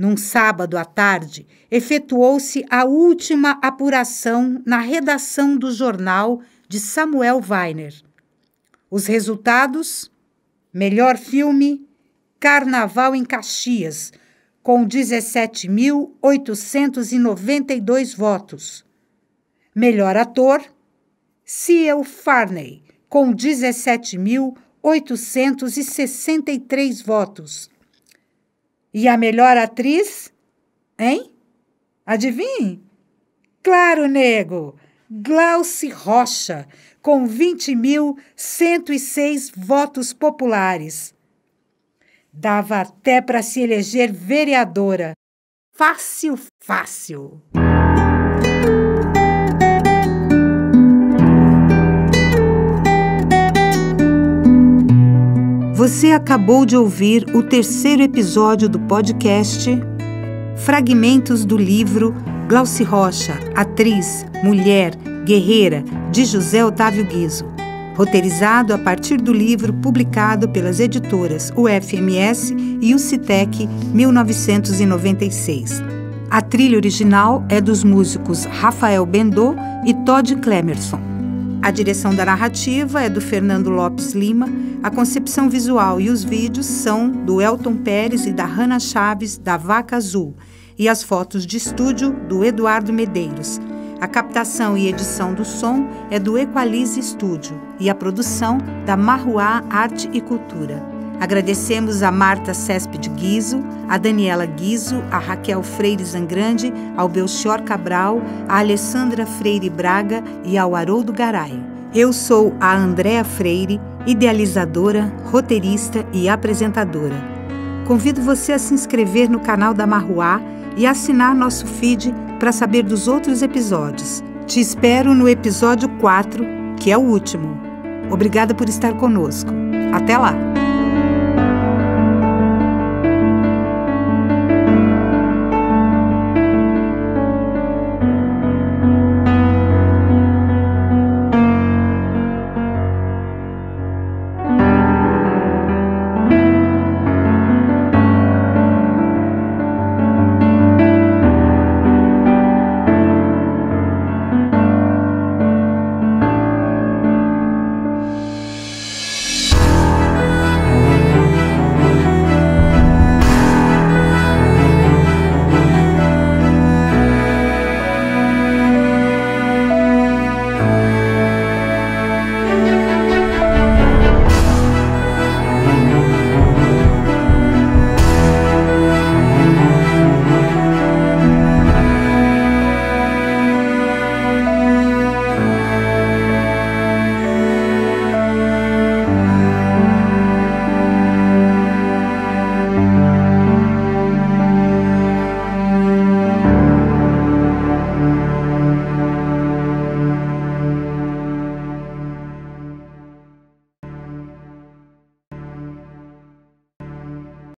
Num sábado à tarde, efetuou-se a última apuração na redação do jornal de Samuel Weiner. Os resultados: melhor filme, Carnaval em Caxias, com 17.892 votos. Melhor ator, Ciel Farney, com 17.863 votos. E a melhor atriz, hein? Adivinhe? Claro, nego! Glauci Rocha, com 20.106 votos populares. Dava até para se eleger vereadora. Fácil, fácil. Você acabou de ouvir o terceiro episódio do podcast Fragmentos do livro Glauci Rocha, atriz, mulher, guerreira, de José Otávio Guizo. Roteirizado a partir do livro publicado pelas editoras UFMS e o Citec 1996. A trilha original é dos músicos Rafael Bendô e Todd Clemerson. A direção da narrativa é do Fernando Lopes Lima, a concepção visual e os vídeos são do Elton Pérez e da Hanna Chaves, da Vaca Azul, e as fotos de estúdio do Eduardo Medeiros. A captação e edição do som é do Equalize Studio e a produção da Marruá Arte e Cultura. Agradecemos a Marta Césped Guizo, a Daniela Guizo, a Raquel Freire Zangrande, ao Belchior Cabral, a Alessandra Freire Braga e ao Haroldo Garay. Eu sou a Andréa Freire, idealizadora, roteirista e apresentadora. Convido você a se inscrever no canal da Marruá e assinar nosso feed para saber dos outros episódios. Te espero no episódio 4, que é o último. Obrigada por estar conosco. Até lá!